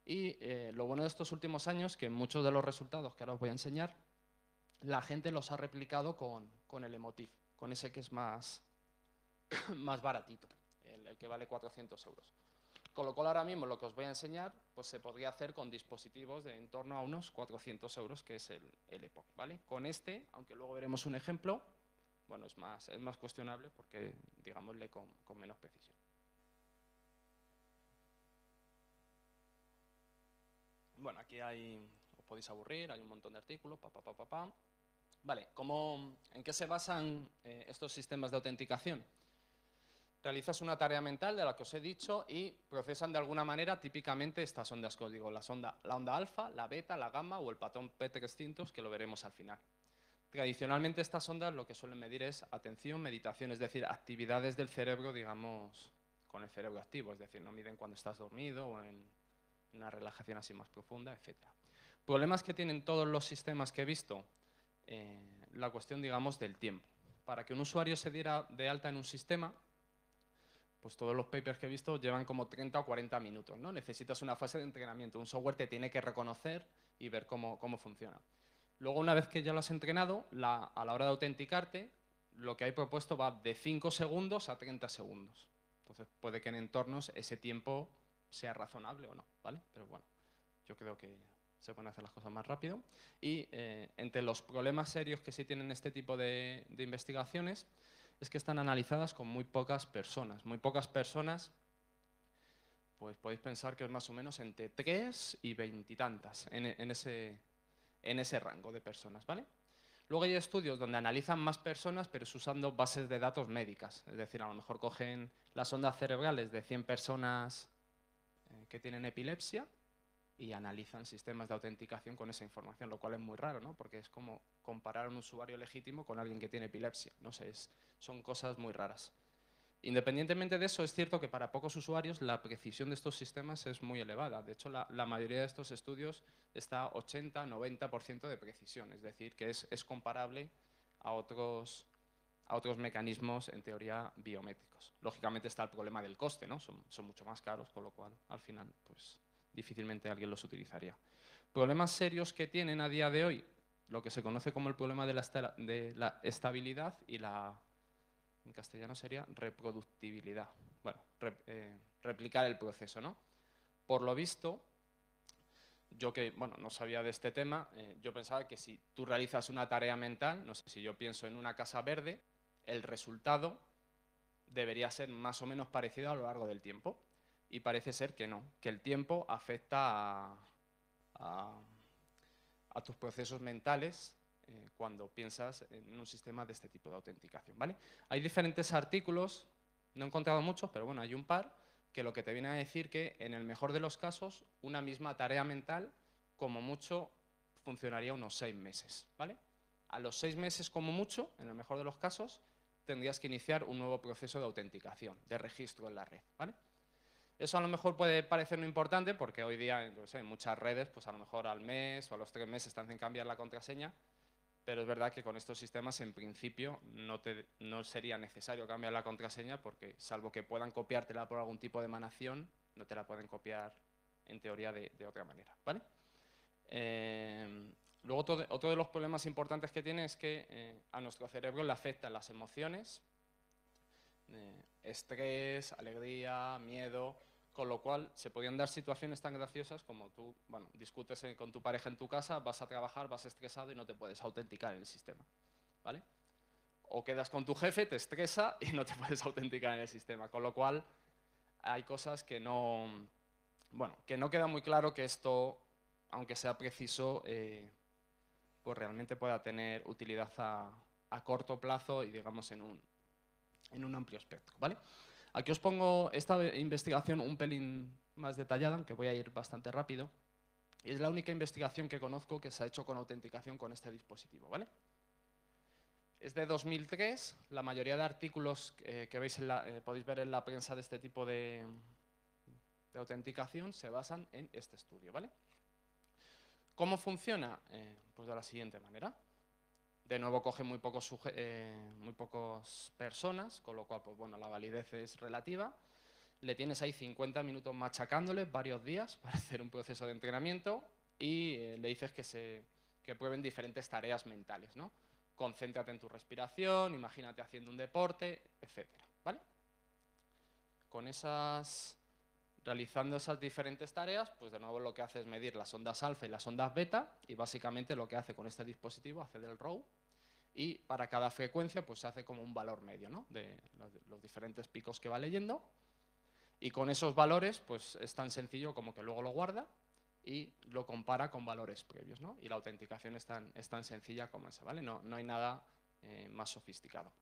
Y eh, lo bueno de estos últimos años es que muchos de los resultados que ahora os voy a enseñar, la gente los ha replicado con, con el emotif, con ese que es más, más baratito, el, que vale 400 euros. Con lo cual ahora mismo lo que os voy a enseñar pues se podría hacer con dispositivos de en torno a unos 400 euros, que es el, el Epoch. ¿vale? Con este, aunque luego veremos un ejemplo, bueno, es más, es más cuestionable porque, digámosle, con, con menos precisión. Bueno, aquí hay, os podéis aburrir, hay un montón de artículos, pa, pa, pa, pa, Vale, ¿cómo, ¿en qué se basan eh, estos sistemas de autenticación? Realizas una tarea mental de la que os he dicho y procesan de alguna manera típicamente estas ondas que os digo, la onda, la onda alfa, la beta, la gamma o el patrón P300 que lo veremos al final. Tradicionalmente estas ondas lo que suelen medir es atención, meditación, es decir, actividades del cerebro, digamos, con el cerebro activo, es decir, no miden cuando estás dormido o en una relajación así más profunda, etc. Problemas que tienen todos los sistemas que he visto, eh, la cuestión, digamos, del tiempo. Para que un usuario se diera de alta en un sistema, pues todos los papers que he visto llevan como 30 o 40 minutos, ¿no? Necesitas una fase de entrenamiento, un software te tiene que reconocer y ver cómo, cómo funciona. Luego, una vez que ya lo has entrenado, a la hora de autenticarte, lo que hay propuesto va de 5 segundos a 30 segundos. Entonces puede que en entornos ese tiempo sea razonable o no, ¿vale? Pero bueno, yo creo que se pueden hacer las cosas más rápido. Y eh, entre los problemas serios que sí tienen este tipo de, investigaciones es que están analizadas con muy pocas personas. Muy pocas personas pues podéis pensar que es más o menos entre 3 y veintitantas en, en, ese, en ese rango de personas, ¿vale? Luego hay estudios donde analizan más personas, pero es usando bases de datos médicas. Es decir, a lo mejor cogen las ondas cerebrales de 100 personas eh, que tienen epilepsia y analizan sistemas de autenticación con esa información, lo cual es muy raro, ¿no? Porque es como comparar a un usuario legítimo con alguien que tiene epilepsia. No sé, son cosas muy raras. Independientemente de eso, es cierto que para pocos usuarios la precisión de estos sistemas es muy elevada. De hecho, la, mayoría de estos estudios está 80-90% de precisión, es decir, que es, comparable a otros, a otros mecanismos, en teoría, biométricos. Lógicamente está el problema del coste, ¿no? son, mucho más caros, con lo cual, al final, pues, difícilmente alguien los utilizaría. Problemas serios que tienen a día de hoy, lo que se conoce como el problema de la, de la estabilidad y la en castellano sería reproductibilidad. Bueno, eh, replicar el proceso, ¿no? Por lo visto, yo que bueno, no sabía de este tema, eh, yo pensaba que si tú realizas una tarea mental, no sé si yo pienso en una casa verde, el resultado debería ser más o menos parecido a lo largo del tiempo. Y parece ser que no, que el tiempo afecta a tus procesos mentales eh, cuando piensas en un sistema de este tipo de autenticación. ¿vale? Hay diferentes artículos, no he encontrado muchos, pero bueno, hay un par, que lo que te viene a decir que en el mejor de los casos, una misma tarea mental, como mucho, funcionaría unos seis meses. ¿vale? A los seis meses, como mucho, en el mejor de los casos, tendrías que iniciar un nuevo proceso de autenticación, de registro en la red. ¿vale? Eso a lo mejor puede parecer no importante porque hoy día en muchas redes, pues a lo mejor al mes o a los tres meses están en cambiar la contraseña, pero es verdad que con estos sistemas en principio no, no sería necesario cambiar la contraseña porque salvo que puedan copiártela por algún tipo de emanación, no te la pueden copiar en teoría de, otra manera. ¿vale? Eh, luego otro de, los problemas importantes que tiene es que eh, a nuestro cerebro le afectan las emociones, eh, estrés, alegría, miedo, con lo cual se podían dar situaciones tan graciosas como tú, bueno, discutes con tu pareja en tu casa, vas a trabajar, vas estresado y no te puedes autenticar en el sistema, ¿vale? O quedas con tu jefe, te estresa y no te puedes autenticar en el sistema, con lo cual hay cosas que no, bueno, que no queda muy claro que esto, aunque sea preciso, eh, pues realmente pueda tener utilidad a, a corto plazo y digamos en un, en un amplio espectro, ¿vale? Aquí os pongo esta investigación un pelín más detallada, aunque voy a ir bastante rápido. es la única investigación que conozco que se ha hecho con autenticación con este dispositivo. ¿vale? Es de 2003, la mayoría de artículos eh, que veis eh, podéis ver en la prensa de este tipo de, autenticación se basan en este estudio. ¿vale? ¿Cómo funciona? Eh, pues de la siguiente manera. De nuevo coge muy eh, muy pocas personas, con lo cual pues, bueno, la validez es relativa. Le tienes ahí 50 minutos machacándole varios días para hacer un proceso de entrenamiento y eh, le dices que, se, que prueben diferentes tareas mentales. ¿no? Concéntrate en tu respiración, imagínate haciendo un deporte, etc. ¿vale? Con esas, realizando esas diferentes tareas, pues de nuevo lo que hace es medir las ondas alfa y las ondas beta y básicamente lo que hace con este dispositivo, hace del row y para cada frecuencia pues se hace como un valor medio de, los, diferentes picos que va leyendo y con esos valores pues es tan sencillo como que luego lo guarda y lo compara con valores previos ¿no? y la autenticación es tan, es tan sencilla como esa, ¿vale? no, no hay nada eh, más sofisticado.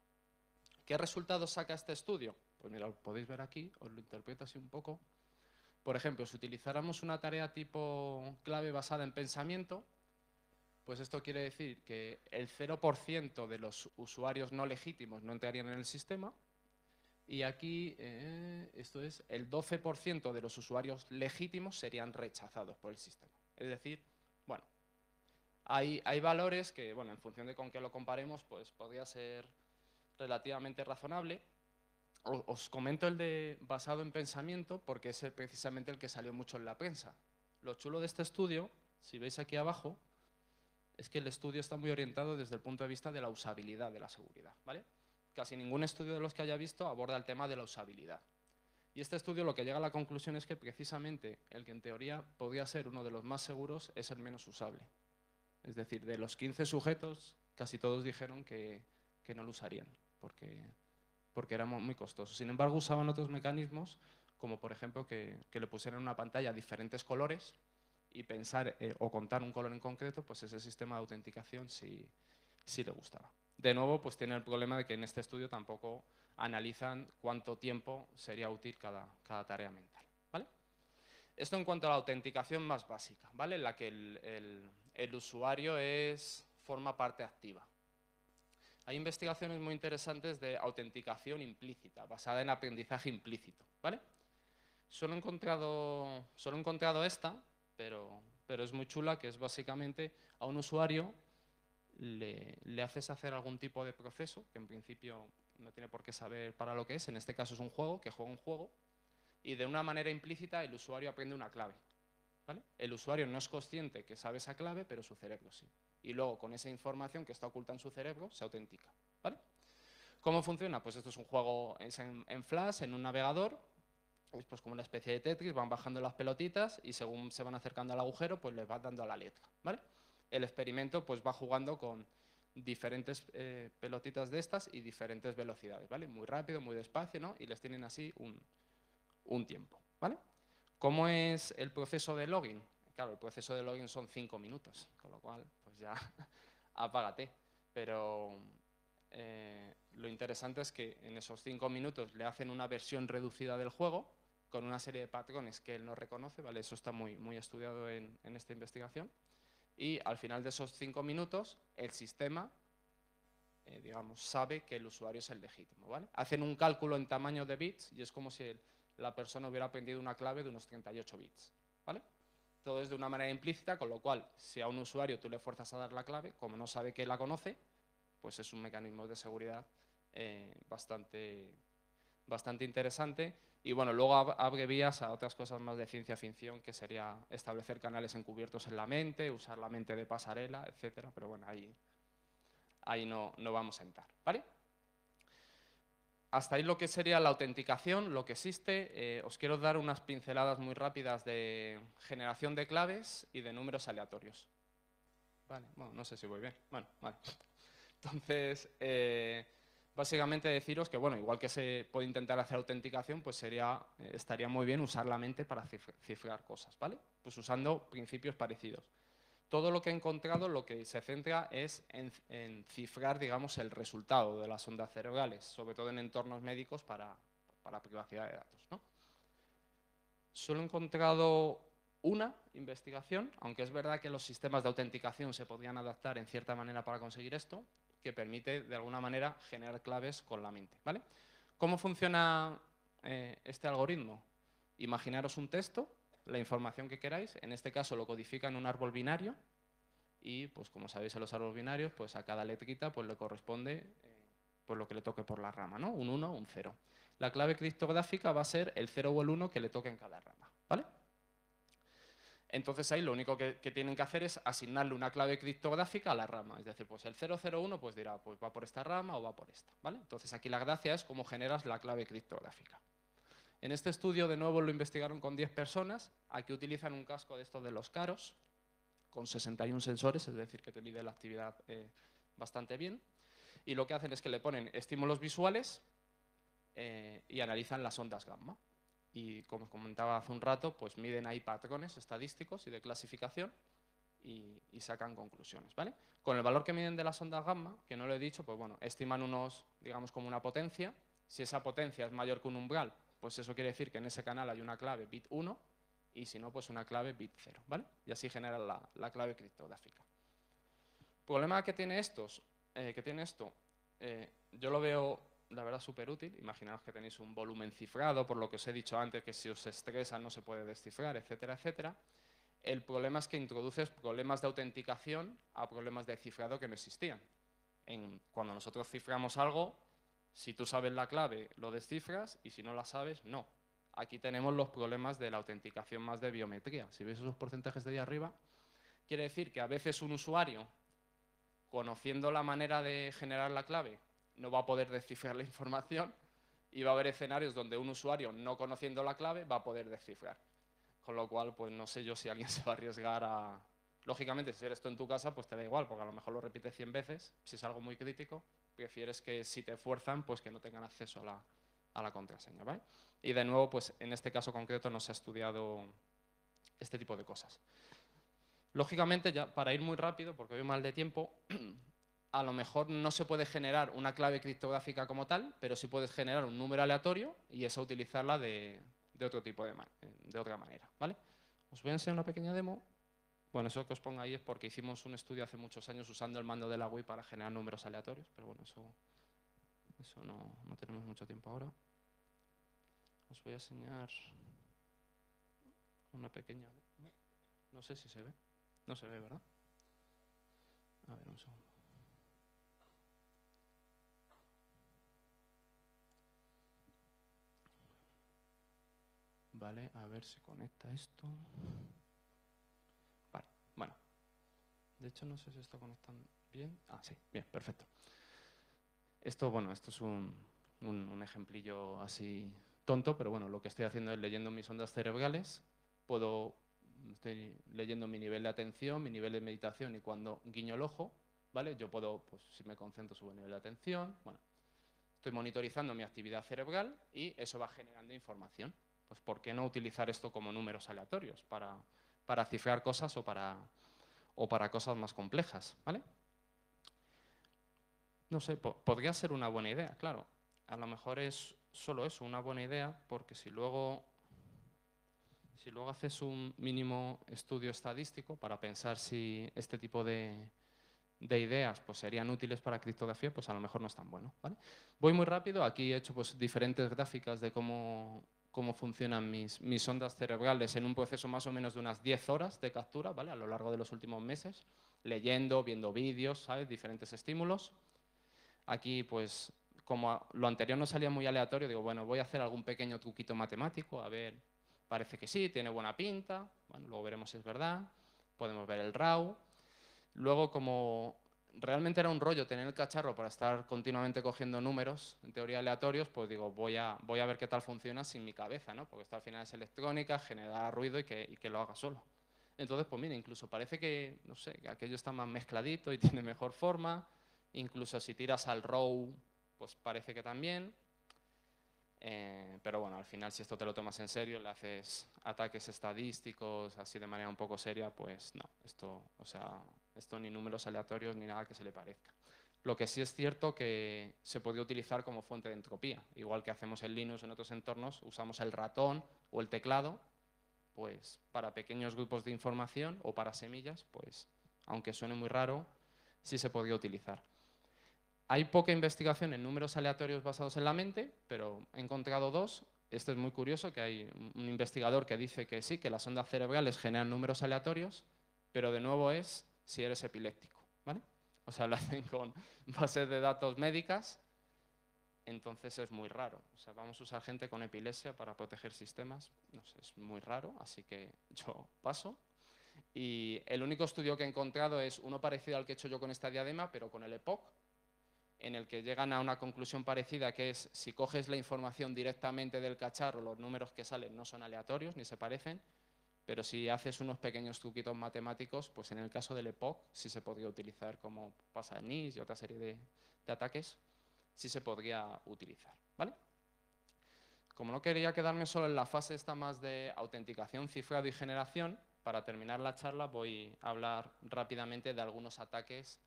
¿Qué resultados saca este estudio? Pues mira, lo podéis ver aquí, os lo interpreto así un poco. Por ejemplo, si utilizáramos una tarea tipo clave basada en pensamiento, pues esto quiere decir que el 0% de los usuarios no legítimos no entrarían en el sistema y aquí eh, esto es el 12% de los usuarios legítimos serían rechazados por el sistema. Es decir, bueno, hay, hay valores que, bueno, en función de con qué lo comparemos, pues podría ser relativamente razonable. Os comento el de basado en pensamiento porque es precisamente el que salió mucho en la prensa. Lo chulo de este estudio, si veis aquí abajo, es que el estudio está muy orientado desde el punto de vista de la usabilidad de la seguridad. ¿vale? casi ningún estudio de los que haya visto aborda el tema de la usabilidad. Y este estudio lo que llega a la conclusión es que precisamente el que en teoría podría ser uno de los más seguros es el menos usable. Es decir, de los 15 sujetos, casi todos dijeron que, no lo usarían, porque, porque era muy costoso. Sin embargo, usaban otros mecanismos, como por ejemplo que, le pusieran una pantalla diferentes colores y pensar eh, o contar un color en concreto, pues ese sistema de autenticación sí, sí le gustaba. De nuevo, pues tiene el problema de que en este estudio tampoco analizan cuánto tiempo sería útil cada, tarea mental. ¿vale? Esto en cuanto a la autenticación más básica, ¿vale? en la que el, usuario es, forma parte activa. Hay investigaciones muy interesantes de autenticación implícita, basada en aprendizaje implícito. ¿vale? Solo, encontrado, solo he encontrado esta, pero, pero es muy chula, que es básicamente a un usuario le, le, haces hacer algún tipo de proceso, que en principio no tiene por qué saber para lo que es, en este caso es un juego, que juega un juego, y de una manera implícita el usuario aprende una clave. El usuario no es consciente que sabe esa clave, pero su cerebro sí. Y luego con esa información que está oculta en su cerebro se autentica. ¿vale? ¿Cómo funciona? Pues esto es un juego en, Flash, en un navegador, pues como una especie de Tetris, van bajando las pelotitas y según se van acercando al agujero, pues les va dando a la letra. ¿vale? El experimento pues va jugando con diferentes eh, pelotitas de estas y diferentes velocidades, ¿vale? Muy rápido, muy despacio, ¿no? Y les tienen así un, tiempo, ¿vale? ¿Cómo es el proceso de login? Claro, el proceso de login son cinco minutos, con lo cual, pues ya apágate. Pero eh, lo interesante es que en esos cinco minutos le hacen una versión reducida del juego con una serie de patrones que él no reconoce, ¿vale? Eso está muy, muy estudiado en esta investigación y al final de esos cinco minutos el sistema eh, digamos, sabe que el usuario es el legítimo. ¿vale? Hacen un cálculo en tamaño de bits y es como si la persona hubiera aprendido una clave de unos 38 bits. ¿vale? Todo es de una manera implícita, con lo cual, si a un usuario tú le fuerzas a dar la clave, como no sabe que la conoce, pues es un mecanismo de seguridad eh, bastante, bastante interesante y bueno, luego abre vías a otras cosas más de ciencia ficción, que sería establecer canales encubiertos en la mente, usar la mente de pasarela, etcétera. Pero bueno, ahí, ahí no, no vamos a entrar, ¿vale? Hasta ahí lo que sería la autenticación, lo que existe. Eh, os quiero dar unas pinceladas muy rápidas de generación de claves y de números aleatorios. Vale, bueno, no sé si voy bien. Bueno, vale. Entonces, eh, básicamente deciros que, bueno, igual que se puede intentar hacer autenticación, pues sería, eh, estaría muy bien usar la mente para cifrar cosas, ¿vale? Pues usando principios parecidos. Todo lo que he encontrado lo que se centra es en, cifrar, digamos, el resultado de las ondas cerebrales, sobre todo en entornos médicos para, para privacidad de datos, ¿no? Solo he encontrado una investigación, aunque es verdad que los sistemas de autenticación se podrían adaptar en cierta manera para conseguir esto, que permite de alguna manera generar claves con la mente. ¿vale? ¿Cómo funciona eh, este algoritmo? Imaginaros un texto, la información que queráis, en este caso lo codifica en un árbol binario y, pues como sabéis en los árboles binarios, pues a cada letrita pues, le corresponde eh, pues, lo que le toque por la rama, ¿no? un 1 o un 0. La clave criptográfica va a ser el 0 o el 1 que le toque en cada rama. Entonces ahí lo único que, tienen que hacer es asignarle una clave criptográfica a la rama. Es decir, pues el 001 pues dirá, pues va por esta rama o va por esta. ¿vale? Entonces aquí la gracia es cómo generas la clave criptográfica. En este estudio, de nuevo, lo investigaron con 10 personas. Aquí utilizan un casco de estos de los caros, con 61 sensores, es decir, que te mide la actividad eh, bastante bien. Y lo que hacen es que le ponen estímulos visuales eh, y analizan las ondas gamma y como comentaba hace un rato, pues miden ahí patrones estadísticos y de clasificación y, sacan conclusiones, ¿vale? Con el valor que miden de las ondas gamma, que no lo he dicho, pues bueno, estiman unos, digamos, como una potencia. Si esa potencia es mayor que un umbral, pues eso quiere decir que en ese canal hay una clave bit 1 y si no, pues una clave bit 0, ¿vale? Y así genera la, clave criptográfica. ¿Problema que tiene, estos, eh, que tiene esto? Eh, yo lo veo la verdad, súper útil. Imaginaos que tenéis un volumen cifrado, por lo que os he dicho antes, que si os estresa no se puede descifrar, etcétera, etcétera. El problema es que introduces problemas de autenticación a problemas de cifrado que no existían. Cuando nosotros ciframos algo, si tú sabes la clave, lo descifras, y si no la sabes, no. Aquí tenemos los problemas de la autenticación más de biometría. Si veis esos porcentajes de ahí arriba, quiere decir que a veces un usuario, conociendo la manera de generar la clave, no va a poder descifrar la información y va a haber escenarios donde un usuario, no conociendo la clave, va a poder descifrar. Con lo cual, pues no sé yo si alguien se va a arriesgar a... Lógicamente, si eres tú en tu casa, pues te da igual, porque a lo mejor lo repites 100 veces, si es algo muy crítico, prefieres que si te fuerzan, pues que no tengan acceso a la, a la contraseña, ¿vale? Y de nuevo, pues en este caso concreto no se ha estudiado este tipo de cosas. Lógicamente, ya para ir muy rápido, porque voy mal de tiempo, a lo mejor no se puede generar una clave criptográfica como tal, pero sí puedes generar un número aleatorio y esa utilizarla de, otro tipo de, de otra manera, ¿vale? Os voy a enseñar una pequeña demo. Bueno, eso que os pongo ahí es porque hicimos un estudio hace muchos años usando el mando de la Wii para generar números aleatorios, pero bueno, eso, eso no, no tenemos mucho tiempo ahora. Os voy a enseñar una pequeña... No sé si se ve. No se ve, ¿verdad? A ver, un segundo. Vale, a ver si conecta esto. Vale, bueno. De hecho, no sé si está conectando bien. Ah, sí, bien, perfecto. Esto, bueno, esto es un, un, un ejemplillo así tonto, pero bueno, lo que estoy haciendo es leyendo mis ondas cerebrales, puedo, estoy leyendo mi nivel de atención, mi nivel de meditación y cuando guiño el ojo, ¿vale? Yo puedo, pues si me concentro, subo el nivel de atención, bueno, estoy monitorizando mi actividad cerebral y eso va generando información. Pues ¿por qué no utilizar esto como números aleatorios para, cifrar cosas o para, cosas más complejas, ¿vale? No sé, podría ser una buena idea, claro. A lo mejor es solo eso, una buena idea, porque si luego, si luego haces un mínimo estudio estadístico para pensar si este tipo de, ideas pues, serían útiles para criptografía, pues a lo mejor no es tan bueno. Voy muy rápido, aquí he hecho pues, diferentes gráficas de cómo, cómo funcionan mis, mis, ondas cerebrales en un proceso más o menos de unas 10 horas de captura ¿vale? a lo largo de los últimos meses, leyendo, viendo vídeos, ¿sabes? diferentes estímulos. Aquí pues como lo anterior no salía muy aleatorio, digo, bueno, voy a hacer algún pequeño truquito matemático, a ver, parece que sí, tiene buena pinta, bueno, luego veremos si es verdad, podemos ver el RAW. Luego, como realmente era un rollo tener el cacharro para estar continuamente cogiendo números, en teoría aleatorios, pues digo, voy a, voy a ver qué tal funciona sin mi cabeza, ¿no? Porque esto al final es electrónica, genera ruido y que, y que lo haga solo. Entonces, pues mira, incluso parece que, no sé, que aquello está más mezcladito y tiene mejor forma. Incluso si tiras al RAW pues parece que también. Eh, pero bueno, al final si esto te lo tomas en serio, le haces ataques estadísticos así de manera un poco seria, pues no, esto, o sea, esto ni números aleatorios ni nada que se le parezca. Lo que sí es cierto que se puede utilizar como fuente de entropía, igual que hacemos en Linux en otros entornos, usamos el ratón o el teclado, pues para pequeños grupos de información o para semillas, pues aunque suene muy raro, sí se podría utilizar. Hay poca investigación en números aleatorios basados en la mente, pero he encontrado dos. Este es muy curioso, que hay un investigador que dice que sí, que las ondas cerebrales generan números aleatorios, pero de nuevo es si eres epiléptico. ¿vale? O sea, lo hacen con bases de datos médicas, entonces es muy raro. O sea, vamos a usar gente con epilepsia para proteger sistemas. No sé, es muy raro, así que yo paso. Y el único estudio que he encontrado es uno parecido al que he hecho yo con esta diadema, pero con el EPOC, en el que llegan a una conclusión parecida, que es si coges la información directamente del cacharro, los números que salen no son aleatorios ni se parecen, pero si haces unos pequeños truquitos matemáticos, pues en el caso del EPOC sí se podría utilizar como pasa en NIS y otra serie de, ataques, sí se podría utilizar. ¿vale? Como no quería quedarme solo en la fase esta más de autenticación, cifrado y generación, para terminar la charla voy a hablar rápidamente de algunos ataques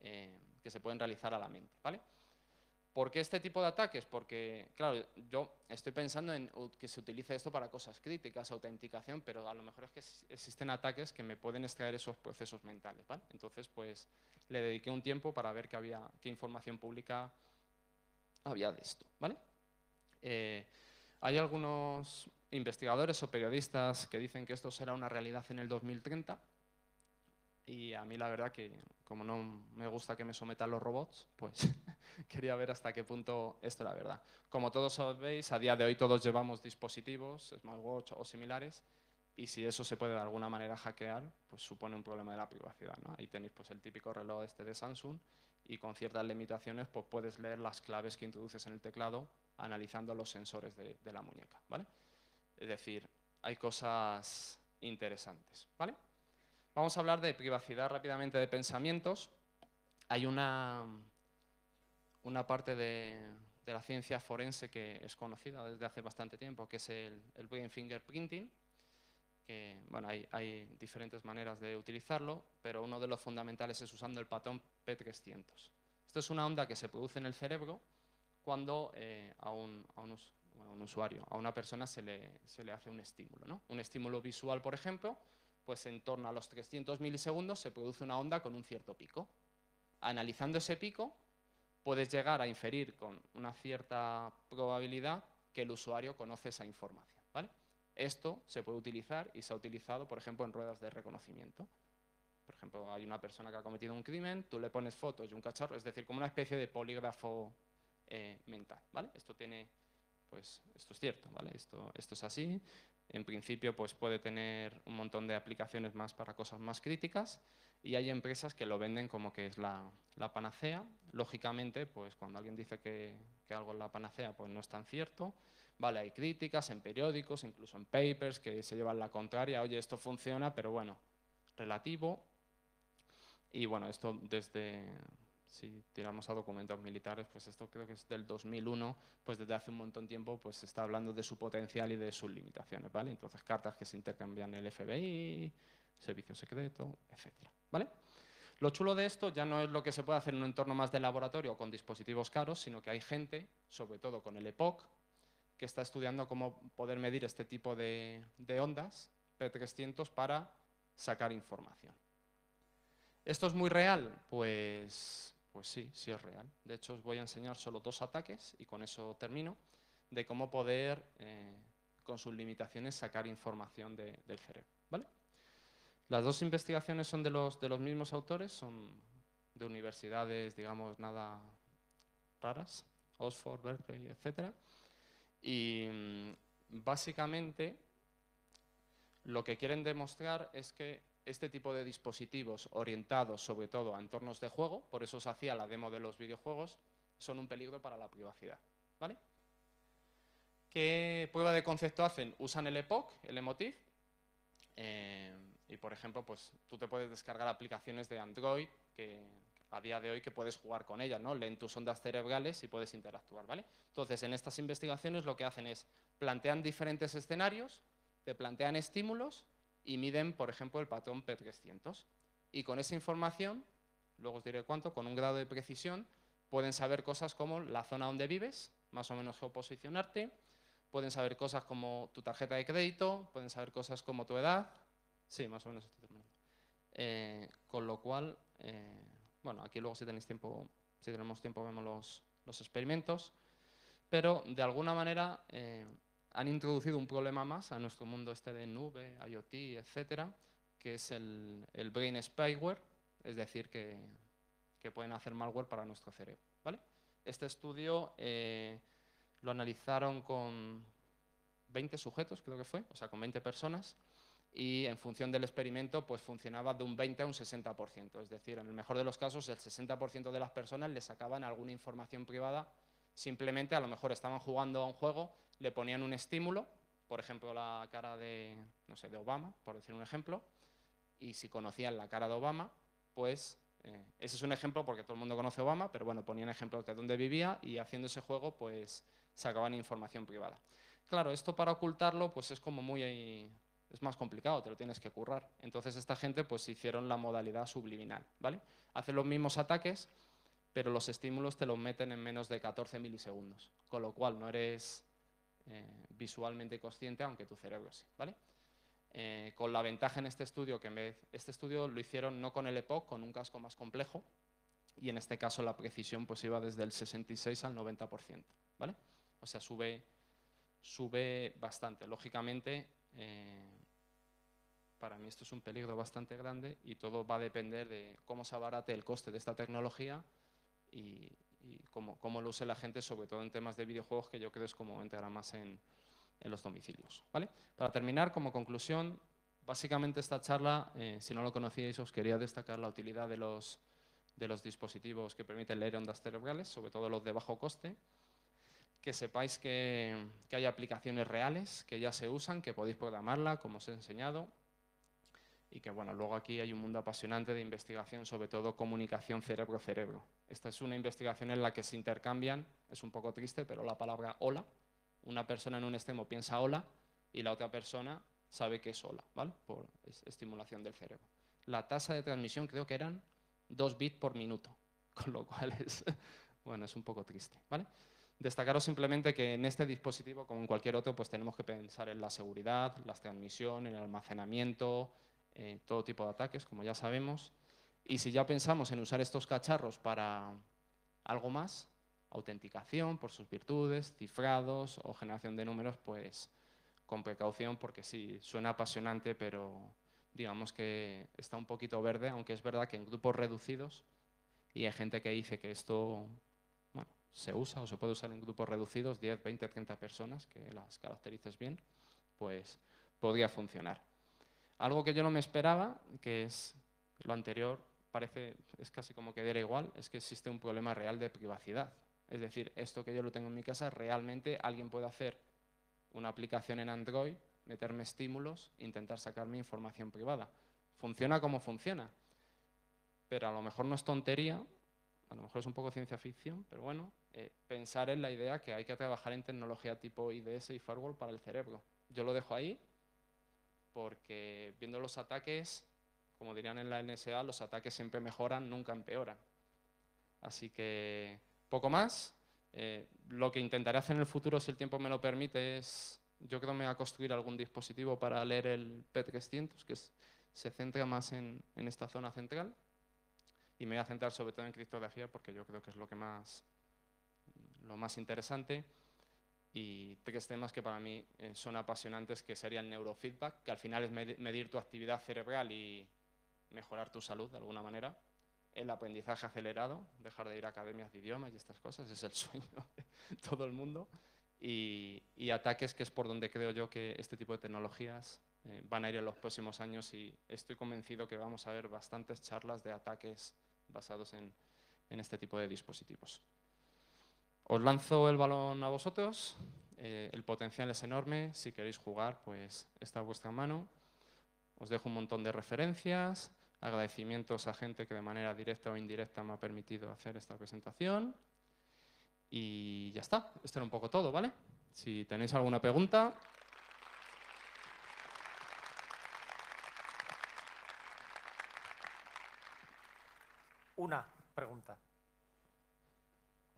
eh, que se pueden realizar a la mente. ¿vale? ¿Por qué este tipo de ataques? Porque, claro, yo estoy pensando en que se utilice esto para cosas críticas, autenticación, pero a lo mejor es que existen ataques que me pueden extraer esos procesos mentales. ¿vale? Entonces, pues, le dediqué un tiempo para ver qué, información pública había de esto. ¿vale? Eh, hay algunos investigadores o periodistas que dicen que esto será una realidad en el 2030 y a mí la verdad que como no me gusta que me sometan los robots, pues quería ver hasta qué punto esto era verdad. Como todos sabéis, a día de hoy todos llevamos dispositivos, smartwatch o similares, y si eso se puede de alguna manera hackear, pues supone un problema de la privacidad. ¿no? Ahí tenéis pues, el típico reloj este de Samsung, y con ciertas limitaciones pues puedes leer las claves que introduces en el teclado analizando los sensores de, la muñeca, ¿vale? Es decir, hay cosas interesantes, ¿vale? Vamos a hablar de privacidad rápidamente de pensamientos. Hay una, una parte de, la ciencia forense que es conocida desde hace bastante tiempo, que es el, brain fingerprinting, bueno, hay, diferentes maneras de utilizarlo, pero uno de los fundamentales es usando el patrón P300. Esto es una onda que se produce en el cerebro cuando eh, a, un, usuario, a una persona se le, hace un estímulo. Un estímulo visual, por ejemplo, pues en torno a los 300 milisegundos se produce una onda con un cierto pico. Analizando ese pico, puedes llegar a inferir con una cierta probabilidad que el usuario conoce esa información. Esto se puede utilizar y se ha utilizado, por ejemplo, en ruedas de reconocimiento. Por ejemplo, hay una persona que ha cometido un crimen, tú le pones fotos y un cacharro, es decir, como una especie de polígrafo eh, mental, ¿vale? Esto tiene, pues, esto es cierto, ¿vale? Esto, esto es así. En principio, pues puede tener un montón de aplicaciones más para cosas más críticas y hay empresas que lo venden como que es la, panacea. Lógicamente, pues cuando alguien dice que, que algo es la panacea, pues no es tan cierto. Vale, hay críticas en periódicos, incluso en papers, que se llevan la contraria, oye, esto funciona, pero bueno, relativo. Y bueno, esto desde, si tiramos a documentos militares, pues esto creo que es del 2001, pues desde hace un montón de tiempo pues se está hablando de su potencial y de sus limitaciones, ¿vale? Entonces, cartas que se intercambian en el FBI, servicio secreto, etcétera, ¿vale? Lo chulo de esto ya no es lo que se puede hacer en un entorno más de laboratorio con dispositivos caros, sino que hay gente, sobre todo con el EPOC, que está estudiando cómo poder medir este tipo de, ondas, P300, para sacar información. ¿Esto es muy real? Pues, pues sí, sí es real. De hecho, os voy a enseñar solo dos ataques, y con eso termino, de cómo poder, eh, con sus limitaciones, sacar información del cerebro. ¿vale? Las dos investigaciones son de los, de los mismos autores, son de universidades, digamos, nada raras, Oxford, Berkeley, etcétera. Y mm, básicamente lo que quieren demostrar es que este tipo de dispositivos orientados sobre todo a entornos de juego, por eso se hacía la demo de los videojuegos, son un peligro para la privacidad. ¿vale? ¿Qué prueba de concepto hacen? Usan el EPOC, el emotif, eh, y por ejemplo, pues tú te puedes descargar aplicaciones de Android que a día de hoy que puedes jugar con ellas, ¿no? Leen tus ondas cerebrales y puedes interactuar, ¿vale? Entonces, en estas investigaciones lo que hacen es plantean diferentes escenarios, te plantean estímulos y miden, por ejemplo, el patrón P300. Y con esa información, luego os diré cuánto, con un grado de precisión, pueden saber cosas como la zona donde vives, más o menos geoposicionarte, pueden saber cosas como tu tarjeta de crédito, pueden saber cosas como tu edad, sí, más o menos estoy terminando. Eh, con lo cual, eh, bueno, aquí luego si tenéis tiempo, si tenemos tiempo vemos los, experimentos, pero de alguna manera eh, han introducido un problema más a nuestro mundo este de nube, IoT, etcétera, que es el, brain spyware, es decir, que, pueden hacer malware para nuestro cerebro. ¿vale? Este estudio lo analizaron con 20 sujetos, creo que fue, o sea, con 20 personas, y en función del experimento pues funcionaba de un 20 a un 60%. Es decir, en el mejor de los casos el 60% de las personas le sacaban alguna información privada, simplemente a lo mejor estaban jugando a un juego, le ponían un estímulo, por ejemplo la cara de, no sé, de Obama, por decir un ejemplo, y si conocían la cara de Obama, pues eh, ese es un ejemplo porque todo el mundo conoce Obama, pero bueno, ponían ejemplos de dónde vivía y haciendo ese juego pues sacaban información privada. Claro, esto para ocultarlo pues es como muy es más complicado, te lo tienes que currar. Entonces esta gente pues hicieron la modalidad subliminal, ¿vale? Hacen los mismos ataques, pero los estímulos te los meten en menos de 14 milisegundos, con lo cual no eres eh, visualmente consciente, aunque tu cerebro sí, ¿vale? Eh, con la ventaja en este estudio que en vez, este estudio lo hicieron no con el EPOC, con un casco más complejo, y en este caso la precisión pues iba desde el 66 al 90%, ¿vale? O sea, sube, sube bastante. Lógicamente, eh, para mí esto es un peligro bastante grande y todo va a depender de cómo se abarate el coste de esta tecnología y, cómo, cómo, lo use la gente, sobre todo en temas de videojuegos, que yo creo es como entrará más en, en, los domicilios. ¿vale? Para terminar, como conclusión, básicamente esta charla, eh, si no lo conocíais, os quería destacar la utilidad de los, de los dispositivos que permiten leer ondas cerebrales, sobre todo los de bajo coste. Que sepáis que, que hay aplicaciones reales que ya se usan, que podéis programarla, como os he enseñado, y que bueno, luego aquí hay un mundo apasionante de investigación, sobre todo comunicación cerebro-cerebro. Esta es una investigación en la que se intercambian, es un poco triste, pero la palabra hola. Una persona en un extremo piensa hola y la otra persona sabe que es hola, ¿vale? Por estimulación del cerebro. La tasa de transmisión creo que eran 2 bits por minuto, con lo cual es, bueno, es un poco triste, ¿vale? Destacaros simplemente que en este dispositivo, como en cualquier otro, pues tenemos que pensar en la seguridad, la transmisión, el almacenamiento, eh, todo tipo de ataques, como ya sabemos. Y si ya pensamos en usar estos cacharros para algo más, autenticación por sus virtudes, cifrados o generación de números, pues con precaución porque sí, suena apasionante, pero digamos que está un poquito verde, aunque es verdad que en grupos reducidos, y hay gente que dice que esto se usa o se puede usar en grupos reducidos, 10, 20, 30 personas, que las caracterices bien, pues podría funcionar. Algo que yo no me esperaba, que es lo anterior, parece, es casi como que era igual, es que existe un problema real de privacidad. Es decir, esto que yo lo tengo en mi casa, realmente alguien puede hacer una aplicación en Android, meterme estímulos, intentar sacarme información privada. Funciona como funciona, pero a lo mejor no es tontería, a lo mejor es un poco ciencia ficción, pero bueno, eh, pensar en la idea que hay que trabajar en tecnología tipo IDS y firewall para el cerebro. Yo lo dejo ahí, porque viendo los ataques, como dirían en la NSA, los ataques siempre mejoran, nunca empeoran. Así que poco más. Eh, lo que intentaré hacer en el futuro, si el tiempo me lo permite, es, yo creo, me voy a construir algún dispositivo para leer el P300, que se centra más en, esta zona central. Y me voy a centrar sobre todo en criptografía, porque yo creo que es que lo más interesante y tres temas que para mí eh, son apasionantes, que serían neurofeedback, que al final es medir tu actividad cerebral y mejorar tu salud de alguna manera, el aprendizaje acelerado, dejar de ir a academias de idiomas y estas cosas, es el sueño de todo el mundo, y, ataques, que es por donde creo yo que este tipo de tecnologías eh, van a ir en los próximos años y estoy convencido que vamos a ver bastantes charlas de ataques basados en este tipo de dispositivos. Os lanzo el balón a vosotros, eh, el potencial es enorme, si queréis jugar, pues está a vuestra mano. Os dejo un montón de referencias, agradecimientos a gente que de manera directa o indirecta me ha permitido hacer esta presentación. Y ya está, esto era un poco todo, ¿vale? Si tenéis alguna pregunta... Una pregunta.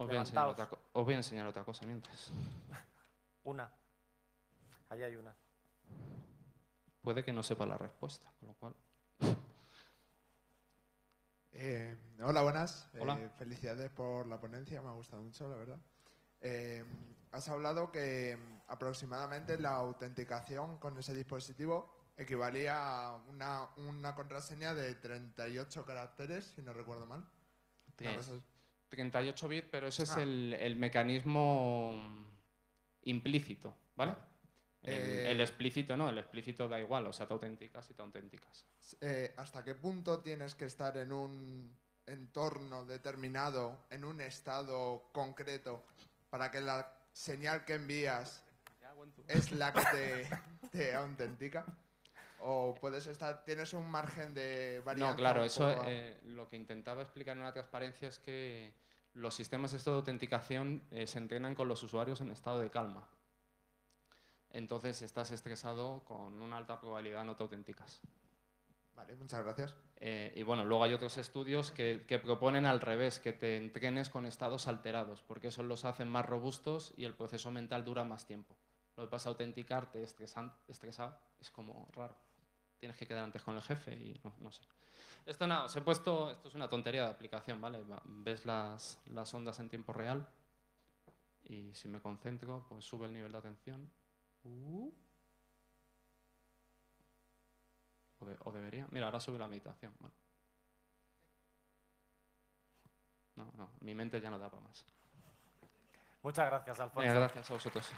Os voy, a enseñar otra, os voy a enseñar otra cosa mientras. Una. Allí hay una. Puede que no sepa la respuesta, con lo cual. Eh, hola, buenas. Hola. Eh, felicidades por la ponencia, me ha gustado mucho, la verdad. Eh, has hablado que aproximadamente la autenticación con ese dispositivo equivalía a una, una contraseña de 38 caracteres, si no recuerdo mal. 38 bits, pero ese es ah. el, mecanismo implícito, ¿vale? Eh, el, explícito no, el explícito da igual, o sea, te auténticas y te auténticas. Eh, ¿Hasta qué punto tienes que estar en un entorno determinado, en un estado concreto, para que la señal que envías es la que te, te autentica? ¿O puedes estar, tienes un margen de variación? No, claro, eso eh, lo que intentaba explicar en la transparencia es que los sistemas de autenticación eh, se entrenan con los usuarios en estado de calma. Entonces, estás estresado, con una alta probabilidad no te autenticas. Vale, muchas gracias. Eh, y bueno, luego hay otros estudios que, que, proponen al revés, que te entrenes con estados alterados, porque eso los hacen más robustos y el proceso mental dura más tiempo. Lo que pasa autenticarte estresado es como raro. Tienes que quedar antes con el jefe y no sé. Esto no, os he puesto, esto es una tontería de aplicación, ¿vale? Ves las, las ondas en tiempo real y si me concentro, pues sube el nivel de atención. Uh. O, debería. Mira, ahora sube la meditación. No, no, mi mente ya no da para más. Muchas gracias, Alfonso. gracias a vosotros.